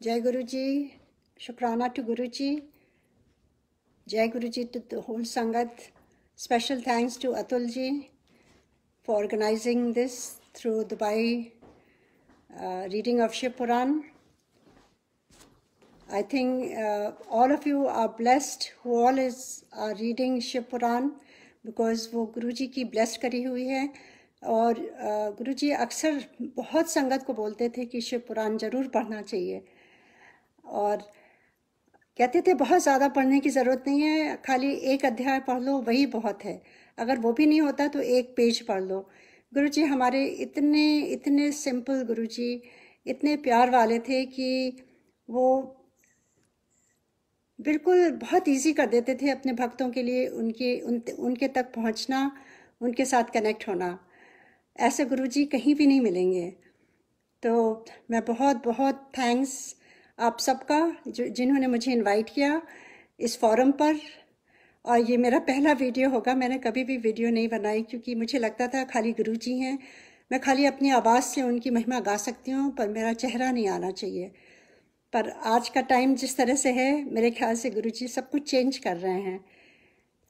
जय गुरु जी शुक्राना टू गुरु जी जय Guru ji to the whole sangat special thanks to Atul ji for organising this through Dubai reading of Shiv Puran I think all of you are blessed who all is are reading Shiv Puran because वो गुरु जी की blessed करी हुई है। और uh, गुरु जी अक्सर बहुत संगत को बोलते थे कि शिव पुराण ज़रूर पढ़ना चाहिए। और कहते थे बहुत ज़्यादा पढ़ने की ज़रूरत नहीं है खाली एक अध्याय पढ़ लो वही बहुत है। अगर वो भी नहीं होता तो एक पेज पढ़ लो। गुरु जी हमारे इतने इतने सिंपल गुरु जी इतने प्यार वाले थे कि वो बिल्कुल बहुत इजी कर देते थे अपने भक्तों के लिए उनके उन, उनके तक पहुँचना उनके साथ कनेक्ट होना। ऐसे गुरु जी कहीं भी नहीं मिलेंगे। तो मैं बहुत बहुत थैंक्स आप सबका जिन्होंने मुझे इनवाइट किया इस फॉरम पर। और ये मेरा पहला वीडियो होगा। मैंने कभी भी वीडियो नहीं बनाई क्योंकि मुझे लगता था खाली गुरु जी हैं। मैं खाली अपनी आवाज़ से उनकी महिमा गा सकती हूँ, पर मेरा चेहरा नहीं आना चाहिए। पर आज का टाइम जिस तरह से है, मेरे ख्याल से गुरु जी सब कुछ चेंज कर रहे हैं।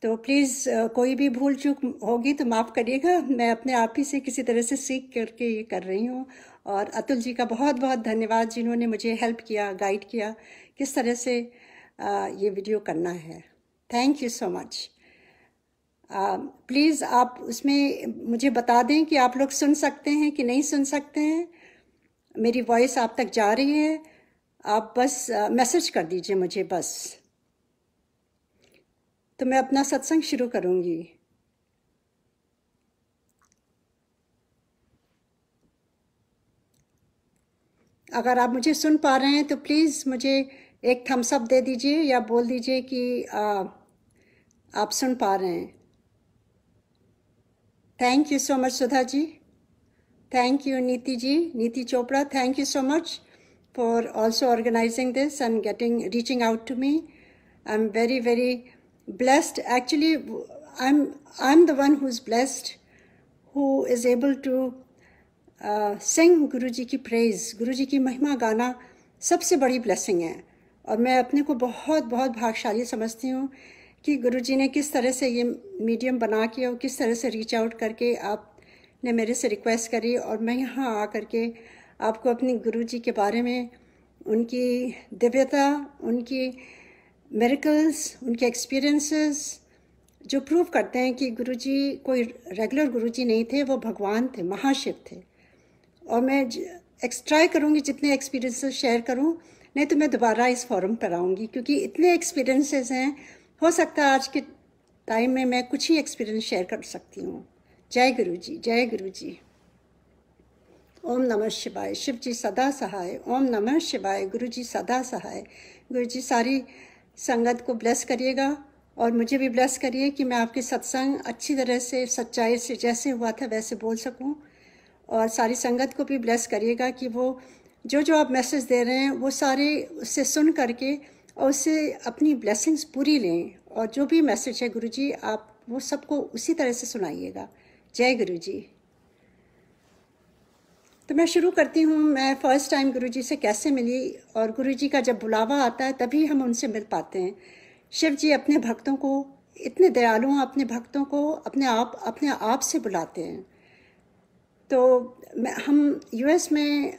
तो प्लीज़ कोई भी भूल चूक होगी तो माफ़ करिएगा। मैं अपने आप ही से किसी तरह से सीख करके ये कर रही हूँ। और अतुल जी का बहुत बहुत धन्यवाद जिन्होंने मुझे हेल्प किया गाइड किया। किस तरह से ये वीडियो करना है। Thank you so much please आप उसमें मुझे बता दें कि आप लोग सुन सकते हैं कि नहीं सुन सकते हैं। मेरी वॉइस आप तक जा रही है। आप बस मैसेज कर दीजिए मुझे बस। तो मैं अपना सत्संग शुरू करूँगी। अगर आप मुझे सुन पा रहे हैं तो प्लीज़ मुझे एक थम्स अप दे दीजिए या बोल दीजिए कि आ, आप सुन पा रहे हैं। Thank you so much Sudha ji thank you Niti ji Niti Chopra thank you so much for also organising this and getting reaching out to me I am very very blessed. Actually i'm i'm the one who's blessed who is able to Singh Guru ji की praise गुरु जी की महिमा गाना सबसे बड़ी blessing है। और मैं अपने को बहुत बहुत भागशाली समझती हूँ कि गुरु जी ने किस तरह से ये मीडियम बना के और किस तरह से रीच आउट करके आपने मेरे से रिक्वेस्ट करी और मैं यहाँ आ करके आपको अपनी गुरु जी के बारे में, उनकी दिव्यता, उनकी मेरिकल्स उनके एक्सपीरियंसेस जो प्रूव करते हैं कि गुरुजी कोई रेगुलर गुरुजी नहीं थे, वो भगवान थे, महाशिव थे। और मैं एक्सट्राई करूँगी जितने एक्सपीरियंसेस शेयर करूँ, नहीं तो मैं दोबारा इस फॉरम पर आऊँगी, क्योंकि इतने एक्सपीरियंसेस हैं, हो सकता है आज के टाइम में मैं कुछ ही एक्सपीरियंस शेयर कर सकती हूँ। जय गुरु जी जय गुरु जी ओम नमः शिवाय। शिव जी सदा सहाय। ओम नमः शिवाय। गुरु जी सदा सहाय। गुरु जी सारी संगत को ब्लेस करिएगा, और मुझे भी ब्लेस करिए कि मैं आपके सत्संग अच्छी तरह से, सच्चाई से जैसे हुआ था, वैसे बोल सकूँ। और सारी संगत को भी ब्लेस करिएगा कि वो जो जो आप मैसेज दे रहे हैं, वो सारे उससे सुन करके और उससे अपनी ब्लेसिंग्स पूरी लें। और जो भी मैसेज है गुरु जी आप वो सबको उसी तरह से सुनाइएगा। जय गुरु जी तो मैं शुरू करती हूँ, मैं फ़र्स्ट टाइम गुरु जी से कैसे मिली और गुरु जी का जब बुलावा आता है, तभी हम उनसे मिल पाते हैं। शिव जी अपने भक्तों को, इतने दयालु अपने भक्तों को, अपने आप अपने आप से बुलाते हैं। तो मैं हम यूएस में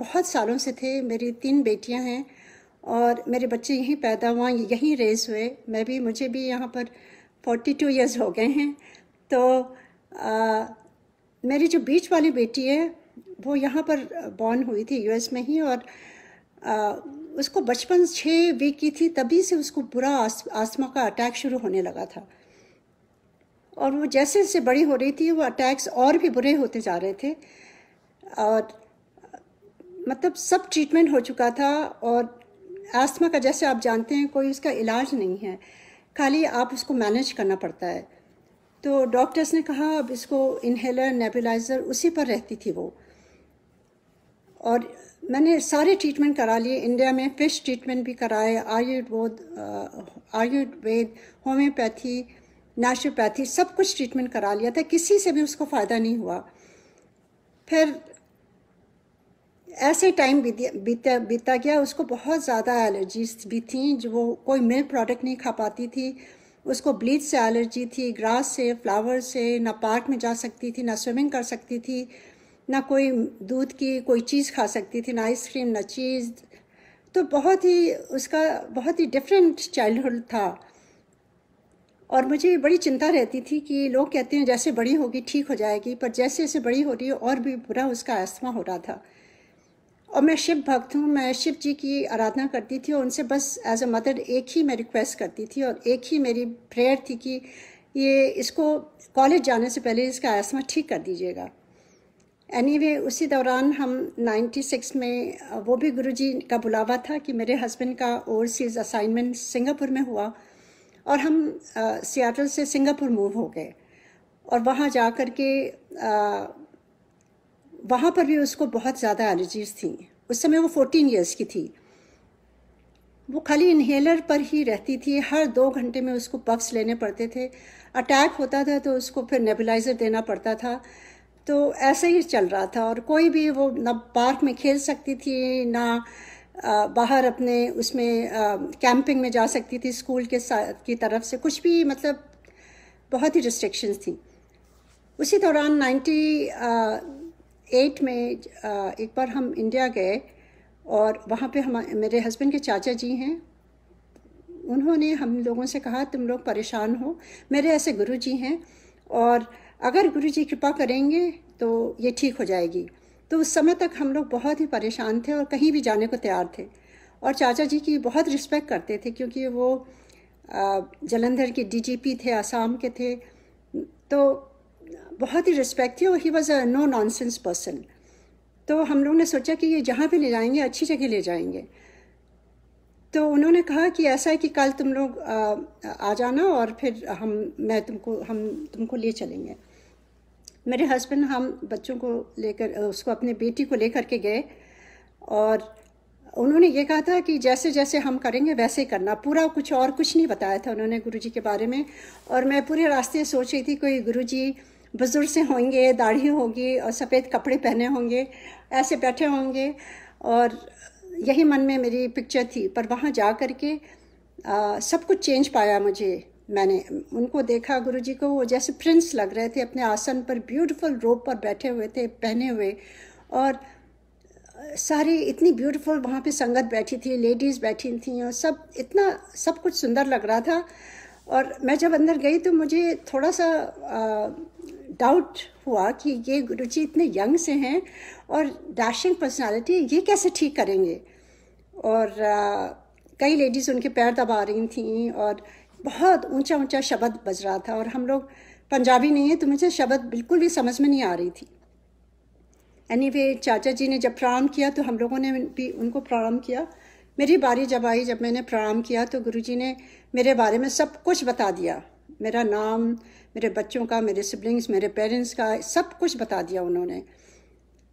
बहुत सालों से थे। मेरी तीन बेटियाँ हैं और मेरे बच्चे यहीं पैदा हुआ यहीं रेज हुए। मैं भी मुझे भी यहाँ पर फोर्टी टू ईयर्स हो गए हैं। तो आ, मेरी जो बीच वाली बेटी है वो यहाँ पर बॉर्न हुई थी यूएस में ही और आ, उसको बचपन छः वीक की थी तभी से उसको बुरा आस, आसमा का अटैक शुरू होने लगा था। और वो जैसे जैसे बड़ी हो रही थी, वो अटैक्स और भी बुरे होते जा रहे थे। और मतलब सब ट्रीटमेंट हो चुका था और आस्थमा का जैसे आप जानते हैं, कोई उसका इलाज नहीं है। खाली आप उसको मैनेज करना पड़ता है। तो डॉक्टर्स ने कहा, अब इसको इन्हेलर नेबुलाइज़र उसी पर रहती थी वो। और मैंने सारे ट्रीटमेंट करा लिए। इंडिया में फ़िश ट्रीटमेंट भी कराए आयुर्वेद आयुर्वेद होम्योपैथी नेचुरोपैथी सब कुछ ट्रीटमेंट करा लिया था, किसी से भी उसको फ़ायदा नहीं हुआ। फिर ऐसे टाइम बीता बीता गया, उसको बहुत ज़्यादा एलर्जीज भी थी, जो वो कोई मिल्क प्रोडक्ट नहीं खा पाती थी। उसको ब्लीच से एलर्जी थी ग्रास से फ्लावर से, ना पार्क में जा सकती थी, ना स्विमिंग कर सकती थी, ना कोई दूध की कोई चीज़ खा सकती थी, ना आइसक्रीम ना चीज़ तो बहुत ही उसका, बहुत ही डिफरेंट चाइल्डहुड था। और मुझे बड़ी चिंता रहती थी कि लोग कहते हैं जैसे बड़ी होगी ठीक हो जाएगी पर जैसे जैसे बड़ी हो रही है और भी बुरा उसका आस्थमा हो रहा था। और मैं शिव भक्त हूँ मैं शिव जी की आराधना करती थी और उनसे बस एज अ मदर एक ही मैं रिक्वेस्ट करती थी और एक ही मेरी प्रेयर थी कि ये इसको कॉलेज जाने से पहले इसका आस्थमा ठीक कर दीजिएगा। एनीवे anyway, उसी दौरान हम 96 में वो भी गुरुजी का बुलावा था कि मेरे हस्बैंड का ओवरसीज़ असाइनमेंट सिंगापुर में हुआ। और हम सियाटल से सिंगापुर मूव हो गए। और वहाँ जा कर के वहाँ पर भी उसको बहुत ज़्यादा एलर्जीज थी। उस समय वो फोर्टीन ईयर्स की थी। वो खाली इन्हेलर पर ही रहती थी। हर दो घंटे में उसको पफ्स लेने पड़ते थे। अटैक होता था तो उसको फिर नेबुलाइज़र देना पड़ता था। तो ऐसे ही चल रहा था। और कोई भी वो ना पार्क में खेल सकती थी, ना बाहर अपने उसमें कैंपिंग में जा सकती थी स्कूल के साथ की तरफ़ से। कुछ भी मतलब बहुत ही रिस्ट्रिक्शंस थी। उसी दौरान नाइन्टी एट में एक बार हम इंडिया गए और वहाँ पे हम, मेरे हस्बैंड के चाचा जी हैं। उन्होंने हम लोगों से कहा, तुम लोग परेशान हो। मेरे ऐसे गुरु जी हैं और अगर गुरु जी कृपा करेंगे तो ये ठीक हो जाएगी। तो उस समय तक हम लोग बहुत ही परेशान थे और कहीं भी जाने को तैयार थे। और चाचा जी की बहुत रिस्पेक्ट करते थे क्योंकि वो जलंधर के डीजीपी थे, आसाम के थे। तो बहुत ही रिस्पेक्ट थी और he was a no nonsense person तो हम लोग ने सोचा कि ये जहाँ भी ले जाएँगे, अच्छी जगह ले जाएँगे। तो उन्होंने कहा कि ऐसा है कि कल तुम लोग आ जाना और फिर हम, मैं तुमको, हम तुमको ले चलेंगे। मेरे हस्बैंड हम बच्चों को लेकर उसको अपने बेटी को लेकर के गए और उन्होंने ये कहा था कि जैसे जैसे हम करेंगे वैसे करना। पूरा कुछ और कुछ नहीं बताया था उन्होंने गुरुजी के बारे में और मैं पूरे रास्ते सोच रही थी कोई गुरुजी बुज़ुर्ग से होंगे दाढ़ी होगी और सफ़ेद कपड़े पहने होंगे ऐसे बैठे होंगे और यही मन में मेरी पिक्चर थी। पर वहाँ जा कर के आ, सब कुछ चेंज पाया मुझे। मैंने उनको देखा गुरुजी को वो जैसे प्रिंस लग रहे थे अपने आसन पर ब्यूटीफुल रोप पर बैठे हुए थे पहने हुए और सारी इतनी ब्यूटीफुल वहाँ पे संगत बैठी थी लेडीज़ बैठी थी और सब इतना सब कुछ सुंदर लग रहा था। और मैं जब अंदर गई तो मुझे थोड़ा सा डाउट हुआ कि ये गुरुजी इतने यंग से हैं और डैशिंग पर्सनालिटी ये कैसे ठीक करेंगे? और आ, कई लेडीज़ उनके पैर दबा रही थी और बहुत ऊँचा ऊँचा शब्द बज रहा था और हम लोग पंजाबी नहीं है तो मुझे शब्द बिल्कुल भी समझ में नहीं आ रही थी। एनी anyway, चाचा जी ने जब प्रणाम किया तो हम लोगों ने भी उनको प्रणाम किया। मेरी बारी जब आई जब मैंने प्रणाम किया तो गुरु जी ने मेरे बारे में सब कुछ बता दिया। मेरा नाम मेरे बच्चों का मेरे सिबलिंग्स मेरे पेरेंट्स का सब कुछ बता दिया उन्होंने।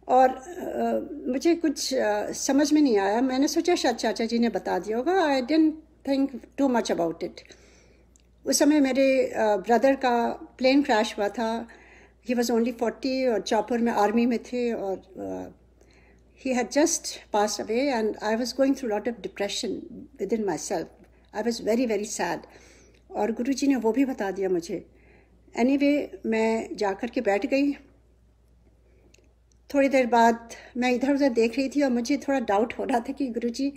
और आ, मुझे कुछ आ, समझ में नहीं आया। मैंने सोचा शायद चाचा जी ने बता दिया होगा। I didn't think too much about it उस समय मेरे ब्रदर का प्लेन क्रैश हुआ था। ही वॉज़ ओनली फोर्टी और चौपर में आर्मी में थे और he had just pass away and I was going through lot of depression within myself I was very very sad और गुरु जी ने वो भी बता दिया मुझे। एनी anyway, मैं जा कर के बैठ गई। थोड़ी देर बाद मैं इधर उधर देख रही थी और मुझे थोड़ा डाउट हो रहा था कि गुरु जी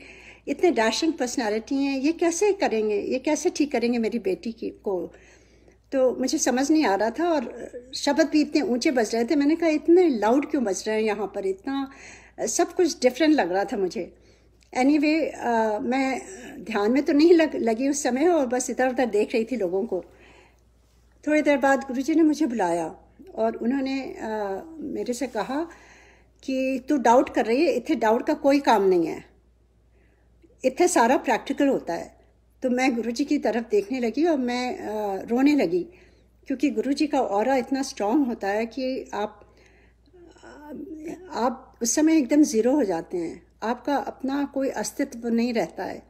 इतने डैशिंग पर्सनालिटी हैं ये कैसे करेंगे ये कैसे ठीक करेंगे मेरी बेटी की को? तो मुझे समझ नहीं आ रहा था और शब्द भी इतने ऊँचे बज रहे थे। मैंने कहा इतने लाउड क्यों बज रहे हैं यहाँ पर? इतना सब कुछ डिफरेंट लग रहा था मुझे. एनी anyway, मैं ध्यान में तो नहीं लग लगी उस समय और बस इधर उधर देख रही थी लोगों को। थोड़ी देर बाद गुरुजी ने मुझे बुलाया और उन्होंने आ, मेरे से कहा कि तू डाउट कर रही है इतने डाउट का कोई काम नहीं है। इतने सारा प्रैक्टिकल होता है। तो मैं गुरुजी की तरफ़ देखने लगी और मैं रोने लगी, क्योंकि गुरुजी का और इतना स्ट्रांग होता है कि आप आप उस समय एकदम ज़ीरो हो जाते हैं। आपका अपना कोई अस्तित्व नहीं रहता है।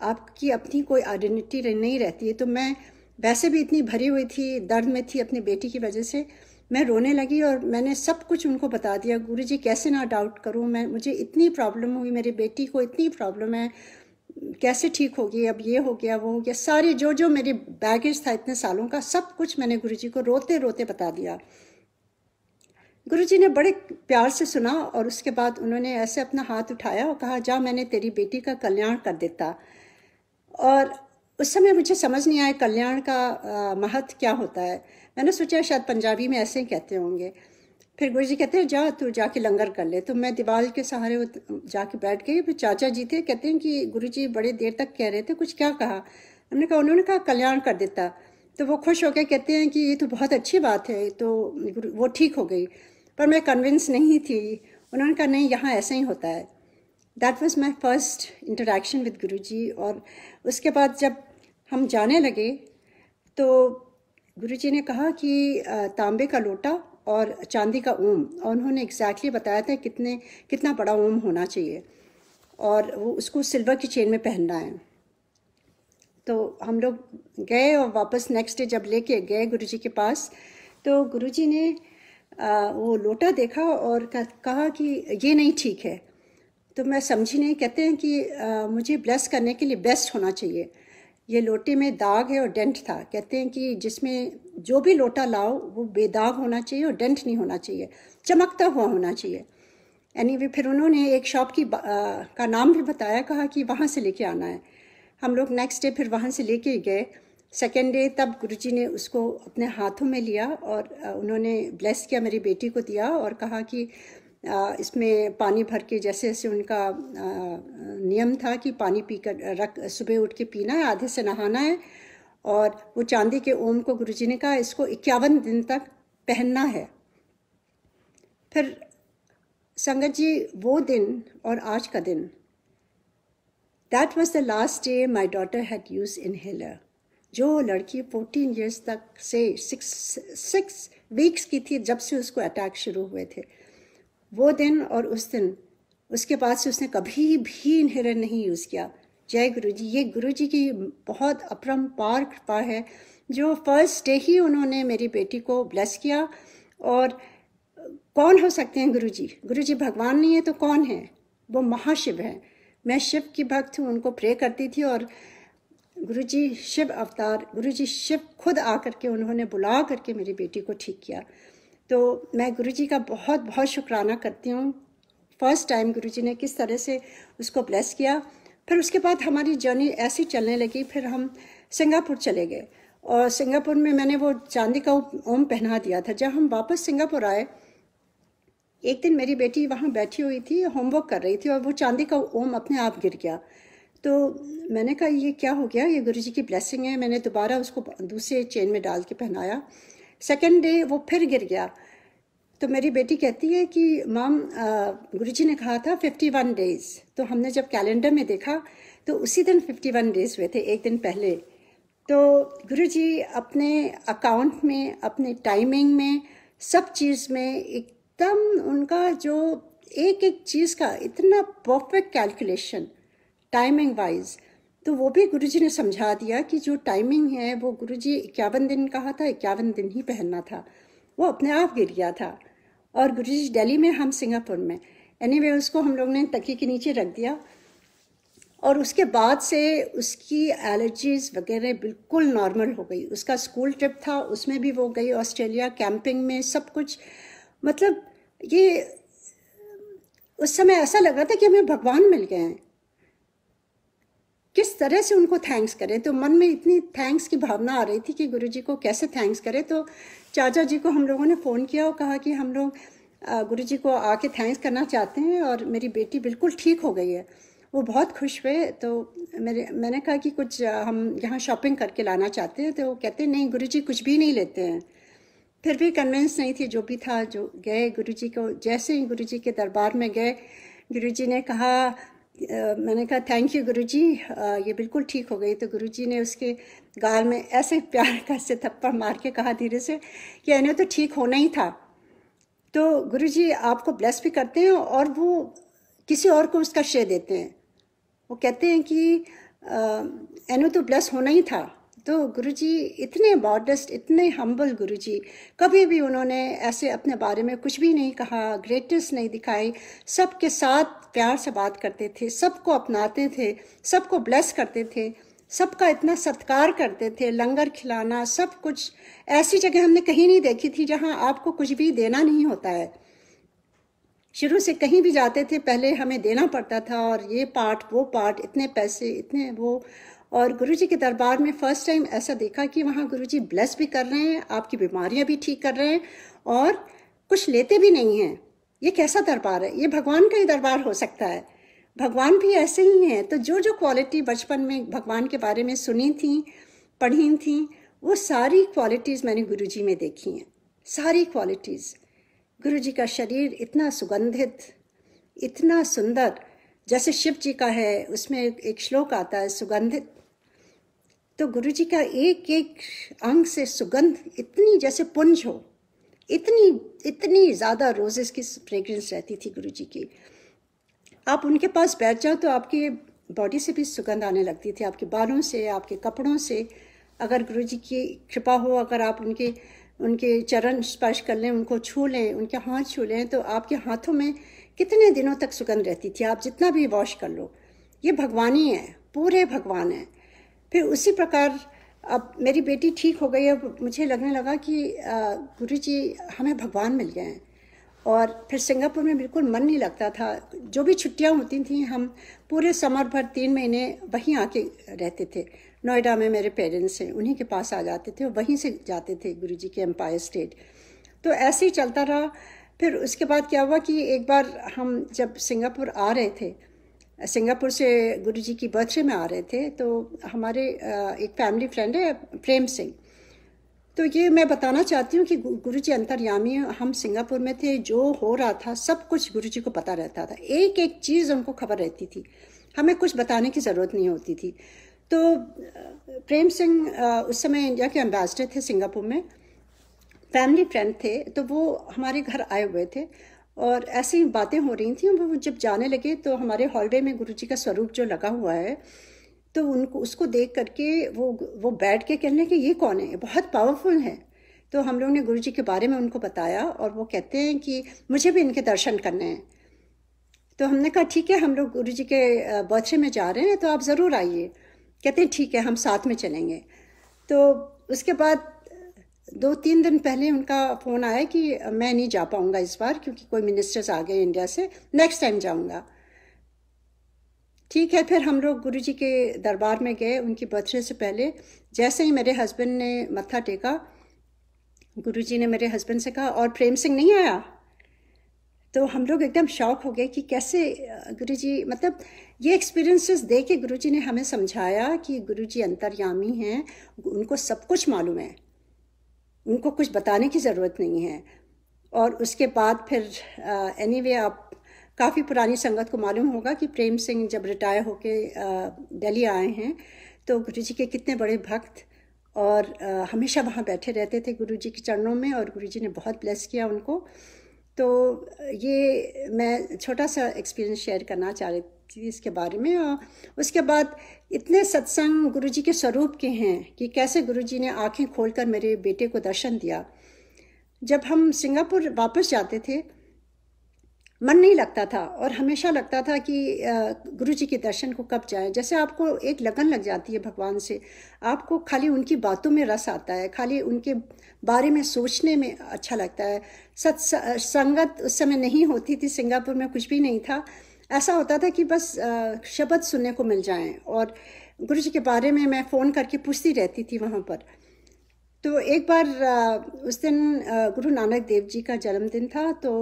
आपकी अपनी कोई आइडेंटिटी नहीं रहती है। तो मैं वैसे भी इतनी भरी हुई थी, दर्द में थी अपनी बेटी की वजह से मैं रोने लगी और मैंने सब कुछ उनको बता दिया, गुरु जी, कैसे ना डाउट करूँ? मैं, मुझे इतनी प्रॉब्लम हुई, मेरी बेटी को इतनी प्रॉब्लम है, कैसे ठीक होगी? अब ये हो गया, वो हो गया। सारे जो जो मेरे बैगेज था इतने सालों का, सब कुछ मैंने गुरु जी को रोते रोते बता दिया। गुरु जी ने बड़े प्यार से सुना और उसके बाद उन्होंने ऐसे अपना हाथ उठाया और कहा, जा, मैंने तेरी बेटी का कल्याण कर देता। और उस समय मुझे समझ नहीं आया कल्याण का महत्व क्या होता है। मैंने सोचा शायद पंजाबी में ऐसे ही कहते होंगे। फिर गुरु जी कहते हैं, जा तू जाके लंगर कर ले। तो मैं दीवार के सहारे जाके बैठ गई। फिर चाचा जी थे, कहते हैं कि गुरु जी बड़े देर तक कह रहे थे, कुछ क्या कहा? हमने कहा, उन्होंने कहा कल्याण कर देता। तो वो खुश होकर कहते हैं कि, ये तो बहुत अच्छी बात है तो वो ठीक हो गई। पर मैं कन्विंस नहीं थी। उन्होंने कहा, नहीं, यहाँ ऐसा ही होता है। That was my first interaction with Guru ji और उसके बाद जब हम जाने लगे तो गुरु जी ने कहा कि तांबे का लोटा और चांदी का ओम और उन्होंने एग्जैक्टली बताया था कितने, कितना बड़ा ओम होना चाहिए, और वो उसको सिल्वर की चेन में पहनना है। तो हम लोग गए और वापस नेक्स्ट डे जब लेके गए गुरु जी के पास तो गुरु जी ने वो लोटा देखा और कहा कि ये नहीं ठीक है। तो मैं समझी नहीं, कहते हैं कि मुझे ब्लेस करने के लिए बेस्ट होना चाहिए। ये लोटे में दाग है और डेंट था। कहते हैं कि जिसमें जो भी लोटा लाओ वो बेदाग होना चाहिए और डेंट नहीं होना चाहिए चमकता हुआ होना चाहिए। एनी वे फिर उन्होंने एक शॉप की आ, का नाम भी बताया कहा कि वहाँ से लेके आना है। हम लोग नेक्स्ट डे फिर वहाँ से लेके गए। सेकेंड डे तब गुरुजी ने उसको अपने हाथों में लिया और उन्होंने ब्लेस किया मेरी बेटी को दिया और कहा कि इसमें पानी भर के, जैसे जैसे उनका नियम था कि पानी पीकर, रख, सुबह उठ के पीना है, आधे से नहाना है, और वो चांदी के ओम को गुरुजी ने कहा, इसको इक्यावन दिन तक पहनना है। फिर संगत जी, वो दिन और आज का दिन that was the last day my daughter had use inhaler जो लड़की फोर्टीन ईयर्स तक से सिक्स सिक्स वीक्स की थी जब से उसको अटैक शुरू हुए थे। वो दिन और उस दिन, उसके बाद से उसने कभी भी इनहेलर नहीं यूज़ किया। जय गुरु जी ये गुरु जी की बहुत अपरम्पार कृपा है, जो फ़र्स्ट डे ही उन्होंने मेरी बेटी को ब्लेस किया। और कौन हो सकते हैं गुरु जी गुरु जी भगवान नहीं है तो कौन है? वो महाशिव है। मैं शिव की भक्त हूँ, उनको प्रे करती थी और गुरु जी शिव अवतार गुरु जी शिव खुद आकर के उन्होंने बुला करके मेरी बेटी को ठीक किया। तो मैं गुरुजी का बहुत बहुत शुक्राना करती हूँ। फ़र्स्ट टाइम गुरुजी ने किस तरह से उसको ब्लेस किया। फिर उसके बाद हमारी जर्नी ऐसी चलने लगी, फिर हम सिंगापुर चले गए। और सिंगापुर में मैंने वो चांदी का ओम पहना दिया था। जब हम वापस सिंगापुर आए, एक दिन मेरी बेटी वहाँ बैठी हुई थी होमवर्क कर रही थी और वो चांदी का ओम अपने आप गिर गया। तो मैंने कहा, ये क्या हो गया? ये गुरुजी की ब्लेसिंग है। मैंने दोबारा उसको दूसरे चेन में डाल के पहनाया। सेकेंड डे वो फिर गिर गया। तो मेरी बेटी कहती है कि, माम गुरुजी ने कहा था फिफ्टी वन डेज़ तो हमने जब कैलेंडर में देखा तो उसी दिन फिफ्टी वन डेज़ हुए थे, एक दिन पहले। तो गुरुजी अपने अकाउंट में, अपने टाइमिंग में, सब चीज़ में एकदम उनका जो एक एक चीज़ का इतना परफेक्ट कैलकुलेशन टाइमिंग वाइज तो वो भी गुरुजी ने समझा दिया कि जो टाइमिंग है वो गुरुजी इक्यावन दिन कहा था इक्यावन दिन ही पहनना था। वो अपने आप गिर गया था। और गुरुजी दिल्ली में हम सिंगापुर में। एनी anyway, उसको हम लोग ने तकी के नीचे रख दिया। और उसके बाद से उसकी एलर्जीज वगैरह बिल्कुल नॉर्मल हो गई। उसका स्कूल ट्रिप था उसमें भी वो गई ऑस्ट्रेलिया कैंपिंग में सब कुछ। मतलब ये उस समय ऐसा लगा था कि हमें भगवान मिल गए हैं। किस तरह से उनको थैंक्स करें? तो मन में इतनी थैंक्स की भावना आ रही थी कि गुरु जी को कैसे थैंक्स करें? तो चाचा जी को हम लोगों ने फ़ोन किया और कहा कि हम लोग गुरु जी को आके थैंक्स करना चाहते हैं और मेरी बेटी बिल्कुल ठीक हो गई है। वो बहुत खुश हुए। तो मेरे, मैंने कहा कि कुछ हम यहाँ शॉपिंग करके लाना चाहते हैं। तो वो कहते हैं, नहीं गुरु जी कुछ भी नहीं लेते हैं। फिर भी कन्विंस नहीं थी, जो भी था, जो गए गुरु जी को, जैसे ही गुरु जी के दरबार में गए गुरु जी ने कहा मैंने कहा थैंक यू गुरुजी। ये बिल्कुल ठीक हो गई। तो गुरुजी ने उसके गाल में ऐसे प्यार का से थप्पड़ मार के कहा धीरे से कि इन्हें तो ठीक होना ही था। तो गुरुजी आपको ब्लेस भी करते हैं और वो किसी और को उसका श्रेय देते हैं। वो कहते हैं कि एनो तो ब्लेस होना ही था। तो गुरुजी, इतने मॉडस्ट इतने हम्बल गुरुजी। कभी भी उन्होंने ऐसे अपने बारे में कुछ भी नहीं कहा ग्रेटेस्ट नहीं दिखाई। सबके साथ प्यार से बात करते थे, सबको अपनाते थे, सबको ब्लेस करते थे, सबका इतना सत्कार करते थे, लंगर खिलाना, सब कुछ। ऐसी जगह हमने कहीं नहीं देखी थी जहाँ आपको कुछ भी देना नहीं होता है। शुरू से कहीं भी जाते थे, पहले हमें देना पड़ता था और ये पार्ट वो पार्ट इतने पैसे, इतने वो। और गुरुजी के दरबार में फ़र्स्ट टाइम ऐसा देखा कि वहाँ गुरुजी ब्लेस भी कर रहे हैं, आपकी बीमारियाँ भी ठीक कर रहे हैं और कुछ लेते भी नहीं हैं। ये कैसा दरबार है? ये भगवान का ही दरबार हो सकता है। भगवान भी ऐसे ही हैं। तो जो जो क्वालिटी बचपन में भगवान के बारे में सुनी थी, पढ़ी थी, वो सारी क्वालिटीज़ मैंने गुरुजी में देखी हैं। सारी क्वालिटीज़ गुरुजी का शरीर इतना सुगंधित, इतना सुंदर। जैसे शिव जी का है, उसमें एक श्लोक आता है, सुगंधित तो गुरु जी का एक एक अंग से सुगंध इतनी, जैसे पुंज हो, इतनी इतनी ज़्यादा रोजेस की फ्रेग्रेंस रहती थी गुरु जी की। आप उनके पास बैठ जाओ तो आपकी बॉडी से भी सुगंध आने लगती थी, आपके बालों से, आपके कपड़ों से। अगर गुरु जी की कृपा हो, अगर आप उनके उनके चरण स्पर्श कर लें, उनको छू लें, उनके हाथ छू लें तो आपके हाथों में कितने दिनों तक सुगंध रहती थी। आप जितना भी वॉश कर लो, ये भगवान ही है, पूरे भगवान है। फिर उसी प्रकार अब मेरी बेटी ठीक हो गई, अब मुझे लगने लगा कि गुरु जी हमें भगवान मिल गए हैं। और फिर सिंगापुर में बिल्कुल मन नहीं लगता था। जो भी छुट्टियाँ होती थी, हम पूरे समर भर तीन महीने वहीं आके रहते थे। नोएडा में मेरे पेरेंट्स हैं, उन्हीं के पास आ जाते थे और वहीं से जाते थे गुरु जी के एम्पायर स्टेट तो ऐसे ही चलता रहा। फिर उसके बाद क्या हुआ कि एक बार हम जब सिंगापुर आ रहे थे सिंगापुर से गुरु जी की बर्थडे में आ रहे थे तो हमारे एक फैमिली फ्रेंड है, प्रेम सिंह। तो ये मैं बताना चाहती हूँ कि गुरु जी अंतर्यामी हम सिंगापुर में थे, जो हो रहा था, सब कुछ गुरु जी को पता रहता था। एक एक चीज़ उनको खबर रहती थी। हमें कुछ बताने की ज़रूरत नहीं होती थी। तो प्रेम सिंह उस समय इंडिया के एम्बेसडर थे सिंगापुर में। फैमिली फ्रेंड थे तो वो हमारे घर आए हुए थे। और ऐसी बातें हो रही थी, वो जब जाने लगे तो हमारे हॉलवे में गुरु जी का स्वरूप जो लगा हुआ है तो उनको, उसको देख करके वो वो बैठ के कहने कि ये कौन है? बहुत पावरफुल है। तो हम लोग ने गुरु जी के बारे में उनको बताया और वो कहते हैं कि मुझे भी इनके दर्शन करने हैं। तो हमने कहा, ठीक है, हम लोग गुरु जी के बर्थडे में जा रहे हैं तो आप ज़रूर आइए। कहते हैं, ठीक है, हम साथ में चलेंगे। तो उसके बाद दो तीन दिन पहले उनका फ़ोन आया कि मैं नहीं जा पाऊँगा इस बार क्योंकि कोई मिनिस्टर्स आ गए इंडिया से। नेक्स्ट टाइम जाऊँगा। ठीक है, फिर हम लोग गुरु जी के दरबार में गए। उनकी बर्थडे से पहले जैसे ही मेरे हस्बैंड ने मत्था टेका, गुरु जी ने मेरे हस्बैंड से कहा, और प्रेम सिंह नहीं आया? तो हम लोग एकदम शौक हो गए कि कैसे, गुरु जी मतलब ये एक्सपीरियंसेस दे के गुरु जी ने हमें समझाया कि गुरु जी अंतर्यामी हैं, उनको सब कुछ मालूम है। उनको कुछ बताने की ज़रूरत नहीं है। और उसके बाद फिर एनी anyway, आप काफ़ी पुरानी संगत को मालूम होगा कि प्रेम सिंह जब रिटायर होके दिल्ली आए हैं तो गुरु जी के कितने बड़े भक्त और आ, हमेशा वहाँ बैठे रहते थे गुरु जी के चरणों में और गुरु जी ने बहुत ब्लेस किया उनको। तो ये मैं छोटा सा एक्सपीरियंस शेयर करना चाह रही इसके बारे में, और उसके बाद इतने सत्संग गुरु जी के स्वरूप के हैं कि कैसे गुरु जी ने आँखें खोलकर मेरे बेटे को दर्शन दिया। जब हम सिंगापुर वापस जाते थे, मन नहीं लगता था और हमेशा लगता था कि गुरु जी के दर्शन को कब जाए। जैसे आपको एक लगन लग जाती है भगवान से, आपको खाली उनकी बातों में रस आता है, खाली उनके बारे में सोचने में अच्छा लगता है। सत संगत उस समय नहीं होती थी, सिंगापुर में कुछ भी नहीं था ऐसा होता था कि बस शब्द सुनने को मिल जाएँ और गुरु जी के बारे में मैं फ़ोन करके पूछती रहती थी वहाँ पर। तो एक बार उस दिन गुरु नानक देव जी का जन्मदिन था तो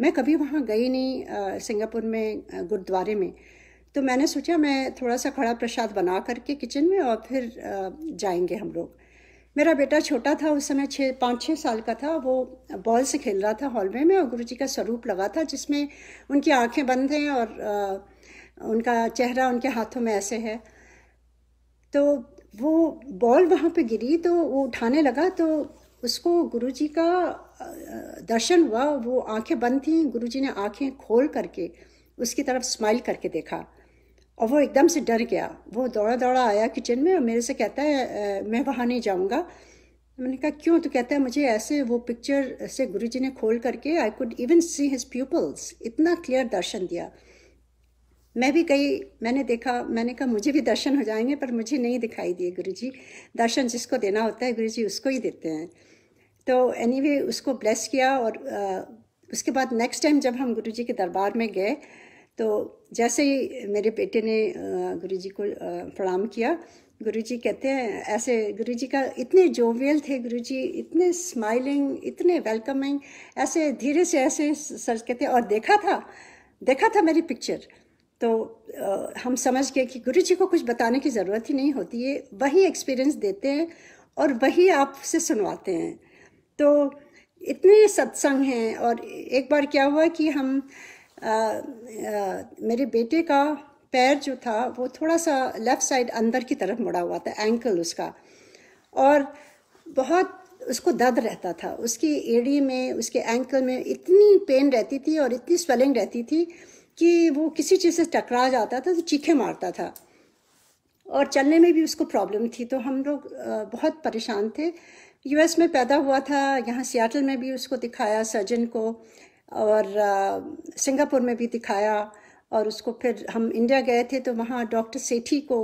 मैं कभी वहाँ गई नहीं सिंगापुर में गुरुद्वारे में। तो मैंने सोचा मैं थोड़ा सा खड़ा प्रसाद बना करके किचन में और फिर जाएँगे हम लोग। मेरा बेटा छोटा था उस समय छः पाँच छः साल का था। वो बॉल से खेल रहा था हॉलवे में और गुरु जी का स्वरूप लगा था जिसमें उनकी आँखें बंद हैं और आ, उनका चेहरा उनके हाथों में ऐसे है। तो वो बॉल वहाँ पे गिरी तो वो उठाने लगा तो उसको गुरु जी का दर्शन हुआ। वो आँखें बंद थी गुरु जी ने आँखें खोल करके उसकी तरफ़ स्माइल करके देखा। और वो एकदम से डर गया। वो दौड़ा दौड़ा आया किचन में और मेरे से कहता है मैं वहाँ नहीं जाऊँगा। मैंने कहा क्यों? तो कहता है मुझे ऐसे वो पिक्चर से गुरुजी ने खोल करके I could even see his pupils इतना क्लियर दर्शन दिया। मैं भी कई मैंने देखा मैंने कहा मुझे भी दर्शन हो जाएँगे पर मुझे नहीं दिखाई दिए गुरुजी। दर्शन जिसको देना होता है गुरुजी उसको ही देते हैं। तो एनी anyway, उसको ब्लेस किया और आ, उसके बाद नेक्स्ट टाइम जब हम गुरुजी के दरबार में गए तो जैसे ही मेरे बेटे ने गुरुजी को प्रणाम किया गुरुजी कहते हैं ऐसे गुरुजी का इतने जोवियल थे गुरुजी इतने स्माइलिंग इतने वेलकमिंग ऐसे धीरे से ऐसे सर कहते हैं और देखा था देखा था मेरी पिक्चर तो आ, हम समझ गए कि गुरु जी को कुछ बताने की ज़रूरत ही नहीं होती है वही एक्सपीरियंस देते हैं और वही आपसे सुनवाते हैं। तो इतने सत्संग हैं और एक बार क्या हुआ कि हम मेरे बेटे का पैर जो था, वो थोड़ा सा लेफ़्ट साइड अंदर की तरफ़ मुड़ा हुआ था एंकल उसका। और बहुत उसको दर्द रहता था। उसकी एड़ी में, उसके एंकल में इतनी पेन रहती थी और इतनी स्वेलिंग रहती थी कि वो किसी चीज़ से टकरा जाता था तो चीखे मारता था। और चलने में भी उसको प्रॉब्लम थी। तो हम लोग बहुत परेशान थे। यूएस में पैदा हुआ था, यहाँ सियाटल में भी उसको दिखाया सर्जन को। और सिंगापुर में भी दिखाया और उसको फिर हम इंडिया गए थे तो वहाँ डॉक्टर सेठी को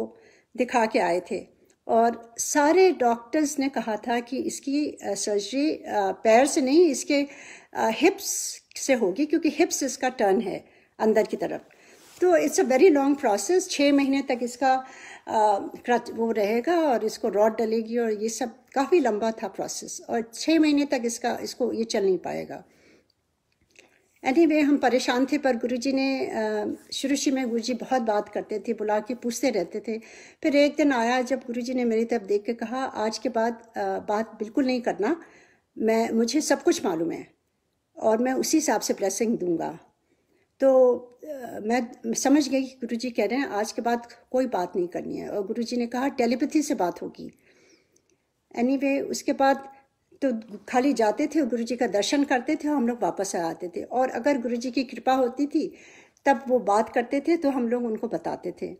दिखा के आए थे। और सारे डॉक्टर्स ने कहा था कि इसकी सर्जरी पैर से नहीं, इसके हिप्स से होगी क्योंकि हिप्स इसका टर्न है अंदर की तरफ़। तो it's a very long process छः महीने तक इसका क्रच वो रहेगा और इसको रॉड डलेगी और ये सब काफ़ी लंबा था प्रोसेस और छः महीने तक इसका, इसको ये चल नहीं पाएगा। एनी anyway, हम परेशान थे पर गुरुजी ने शुरू शुरू में गुरुजी बहुत बात करते थे बुला के पूछते रहते थे। फिर एक दिन आया जब गुरुजी ने मेरी तरफ़ देख के कहा आज के बाद बात बिल्कुल नहीं करना। मैं मुझे सब कुछ मालूम है और मैं उसी हिसाब से ब्लेसिंग दूँगा। तो मैं समझ गई कि गुरुजी कह रहे हैं आज के बाद कोई बात नहीं करनी है। और गुरुजी ने कहा टेलीपैथी से बात होगी। एनी anyway, उसके बाद तो खाली जाते थे गुरु जी का दर्शन करते थे और हम लोग वापस आ आते थे। और अगर गुरु जी की कृपा होती थी, तब वो बात करते थे तो हम लोग उनको बताते थे।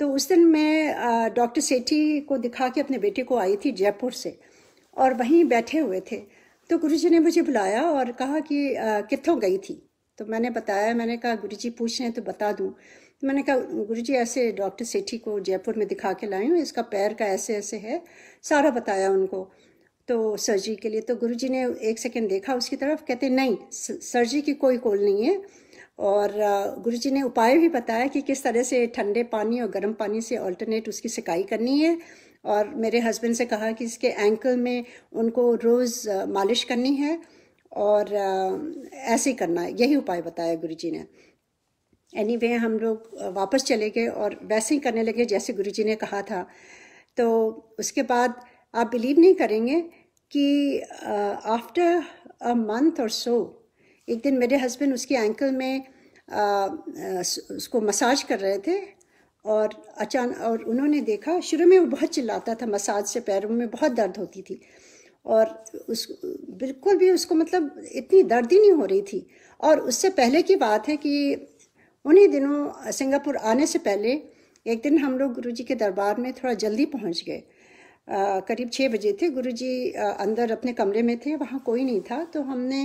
तो उस दिन मैं डॉक्टर सेठी को दिखा के अपने बेटे को आई थी जयपुर से और वहीं बैठे हुए थे। तो गुरु जी ने मुझे बुलाया और कहा कि कितों गई थी? तो मैंने बताया, मैंने कहा, गुरु जी, पूछ रहे हैं तो बता दूँ। तो मैंने कहा, गुरु जी, ऐसे डॉक्टर सेठी को जयपुर में दिखा के लाई हूँ, इसका पैर का ऐसे ऐसे है। सारा बताया उनको। तो सर्जरी के लिए तो गुरुजी ने एक सेकंड देखा उसकी तरफ़ कहते नहीं सर्जरी की कोई कोल नहीं है। और गुरुजी ने उपाय भी बताया कि किस तरह से ठंडे पानी और गर्म पानी से अल्टरनेट उसकी सिकाई करनी है। और मेरे हस्बैंड से कहा कि इसके एंकल में उनको रोज़ मालिश करनी है और ऐसे ही करना है। यही उपाय बताया गुरुजी ने। एनी anyway, हम लोग वापस चले गए और वैसे ही करने लगे जैसे गुरुजी ने कहा था। तो उसके बाद आप बिलीव नहीं करेंगे कि आफ्टर अ मंथ और सो एक दिन मेरे हस्बैंड उसकी एंकल में uh, उसको मसाज कर रहे थे और अचानक और उन्होंने देखा शुरू में वो बहुत चिल्लाता था मसाज से पैरों में बहुत दर्द होती थी और उस बिल्कुल भी उसको मतलब इतनी दर्द ही नहीं हो रही थी और उससे पहले की बात है कि उन्हीं दिनों सिंगापुर आने से पहले एक दिन हम लोग गुरुजी के दरबार में थोड़ा जल्दी पहुँच गए। करीब छः बजे थे। गुरुजी अंदर अपने कमरे में थे, वहाँ कोई नहीं था। तो हमने,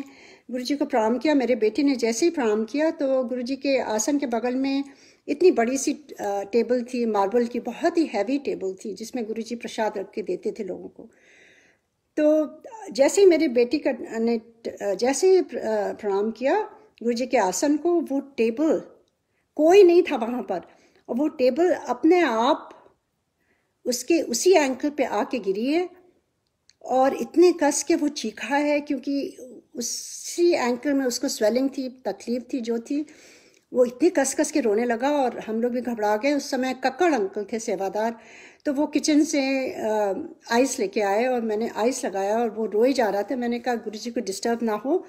गुरुजी को प्रणाम किया। मेरे बेटे ने जैसे ही प्रणाम किया तो गुरुजी के आसन के बगल में इतनी बड़ी सी टेबल थी, मार्बल की, बहुत ही हैवी टेबल थी, जिसमें गुरुजी प्रसाद रख के देते थे लोगों को। तो जैसे ही मेरे बेटी का ने जैसे ही प्रणाम किया, गुरुजी के आसन को, वो टेबल, कोई नहीं था वहाँ पर। और वो टेबल अपने आप उसके, उसी एंकल पे आके गिरी है और इतने कस के वो चीखा है क्योंकि उसी एंकल में उसको स्वेलिंग थी, तकलीफ़ थी जो थी, वो इतनी कस कस के रोने लगा और हम लोग भी घबरा गए। उस समय कक्कड़ अंकल थे सेवादार तो वो किचन से आइस लेके आए और मैंने आइस लगाया और वो रोए जा रहा था। मैंने कहा गुरु जी को डिस्टर्ब ना हो।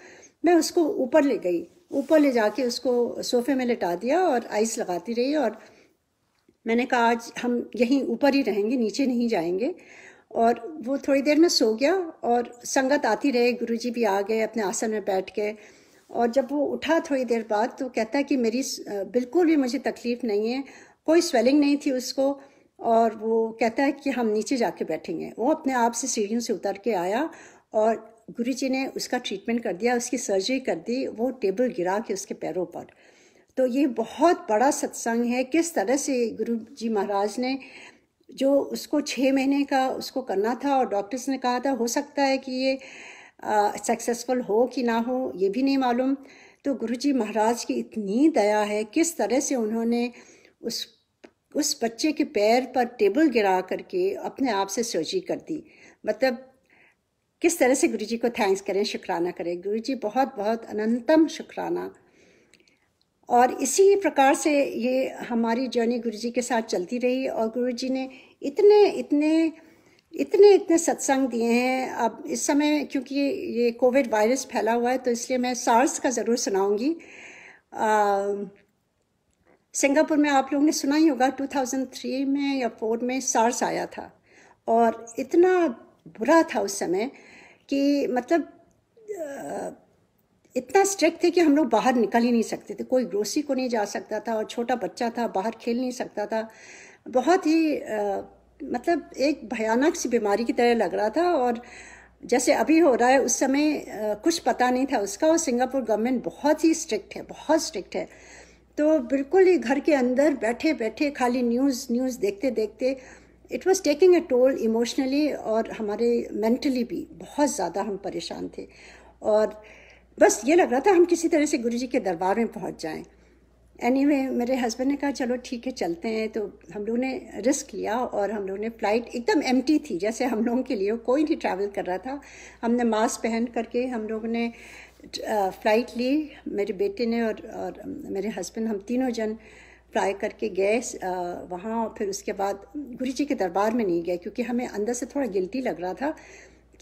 मैं उसको ऊपर ले गई। ऊपर ले जाके उसको सोफे में लिटा दिया और आइस लगाती रही और मैंने कहा, आज हम यहीं ऊपर ही रहेंगे, नीचे नहीं जाएँगे। और वो थोड़ी देर में सो गया और संगत आती रहे, गुरुजी भी आ गए अपने आसन में बैठ के। और जब वो उठा थोड़ी देर बाद तो कहता है कि मेरी बिल्कुल भी मुझे तकलीफ़ नहीं है, कोई स्वेलिंग नहीं थी उसको। और वो कहता है कि हम नीचे जाके बैठेंगे। वो अपने आप से सीढ़ियों से उतर के आया और गुरु जी ने उसका ट्रीटमेंट कर दिया, उसकी सर्जरी कर दी, वो टेबल गिरा के उसके पैरों पर। तो ये बहुत बड़ा सत्संग है। किस तरह से गुरु जी महाराज ने जो उसको छः महीने का उसको करना था और डॉक्टर्स ने कहा था, हो सकता है कि ये सक्सेसफुल हो कि ना हो, ये भी नहीं मालूम। तो गुरु जी महाराज की इतनी दया है, किस तरह से उन्होंने उस उस बच्चे के पैर पर टेबल गिरा करके अपने आप से सर्जरी कर दी। मतलब किस तरह से गुरु जी को थैंक्स करें, शुक्राना करें। गुरु जी बहुत बहुत अनंतम शुक्राना। और इसी प्रकार से ये हमारी जर्नी गुरु जी के साथ चलती रही और गुरु जी ने इतने इतने इतने इतने सत्संग दिए हैं। अब इस समय क्योंकि ये कोविड वायरस फैला हुआ है तो इसलिए मैं सार्स का ज़रूर सुनाऊँगी। सिंगापुर में आप लोगों ने सुना ही होगा 2003 में या फोर में सार्स आया था और इतना बुरा था उस समय कि मतलब इतना स्ट्रिक्ट थे कि हम लोग बाहर निकल ही नहीं सकते थे। कोई ग्रोसरी को नहीं जा सकता था और छोटा बच्चा था बाहर खेल नहीं सकता था। बहुत ही आ, मतलब एक भयानक सी बीमारी की तरह लग रहा था और जैसे अभी हो रहा है उस समय आ, कुछ पता नहीं था उसका और सिंगापुर गवर्नमेंट बहुत ही स्ट्रिक्ट है बहुत स्ट्रिक्ट है। तो बिल्कुल ही घर के अंदर बैठे बैठे खाली न्यूज़ न्यूज़ देखते देखते it was taking a toll emotionally और हमारे मेंटली भी बहुत ज़्यादा हम परेशान थे। और बस ये लग रहा था हम किसी तरह से गुरु जी के दरबार में पहुँच जाएँ। एनी anyway, मेरे हस्बैंड ने कहा चलो ठीक है चलते हैं। तो हम लोगों ने रिस्क लिया और हम लोगों ने फ़्लाइट एकदम एम थी जैसे हम लोगों के लिए कोई नहीं ट्रैवल कर रहा था। हमने मास्क पहन करके हम लोगों ने फ़्लाइट ली। मेरे बेटे ने और, और मेरे हस्बैंड हम तीनों जन फ्लाई करके गए वहाँ। और फिर उसके बाद गुरु जी के दरबार में नहीं गए क्योंकि हमें अंदर से थोड़ा गिल्टी लग रहा था।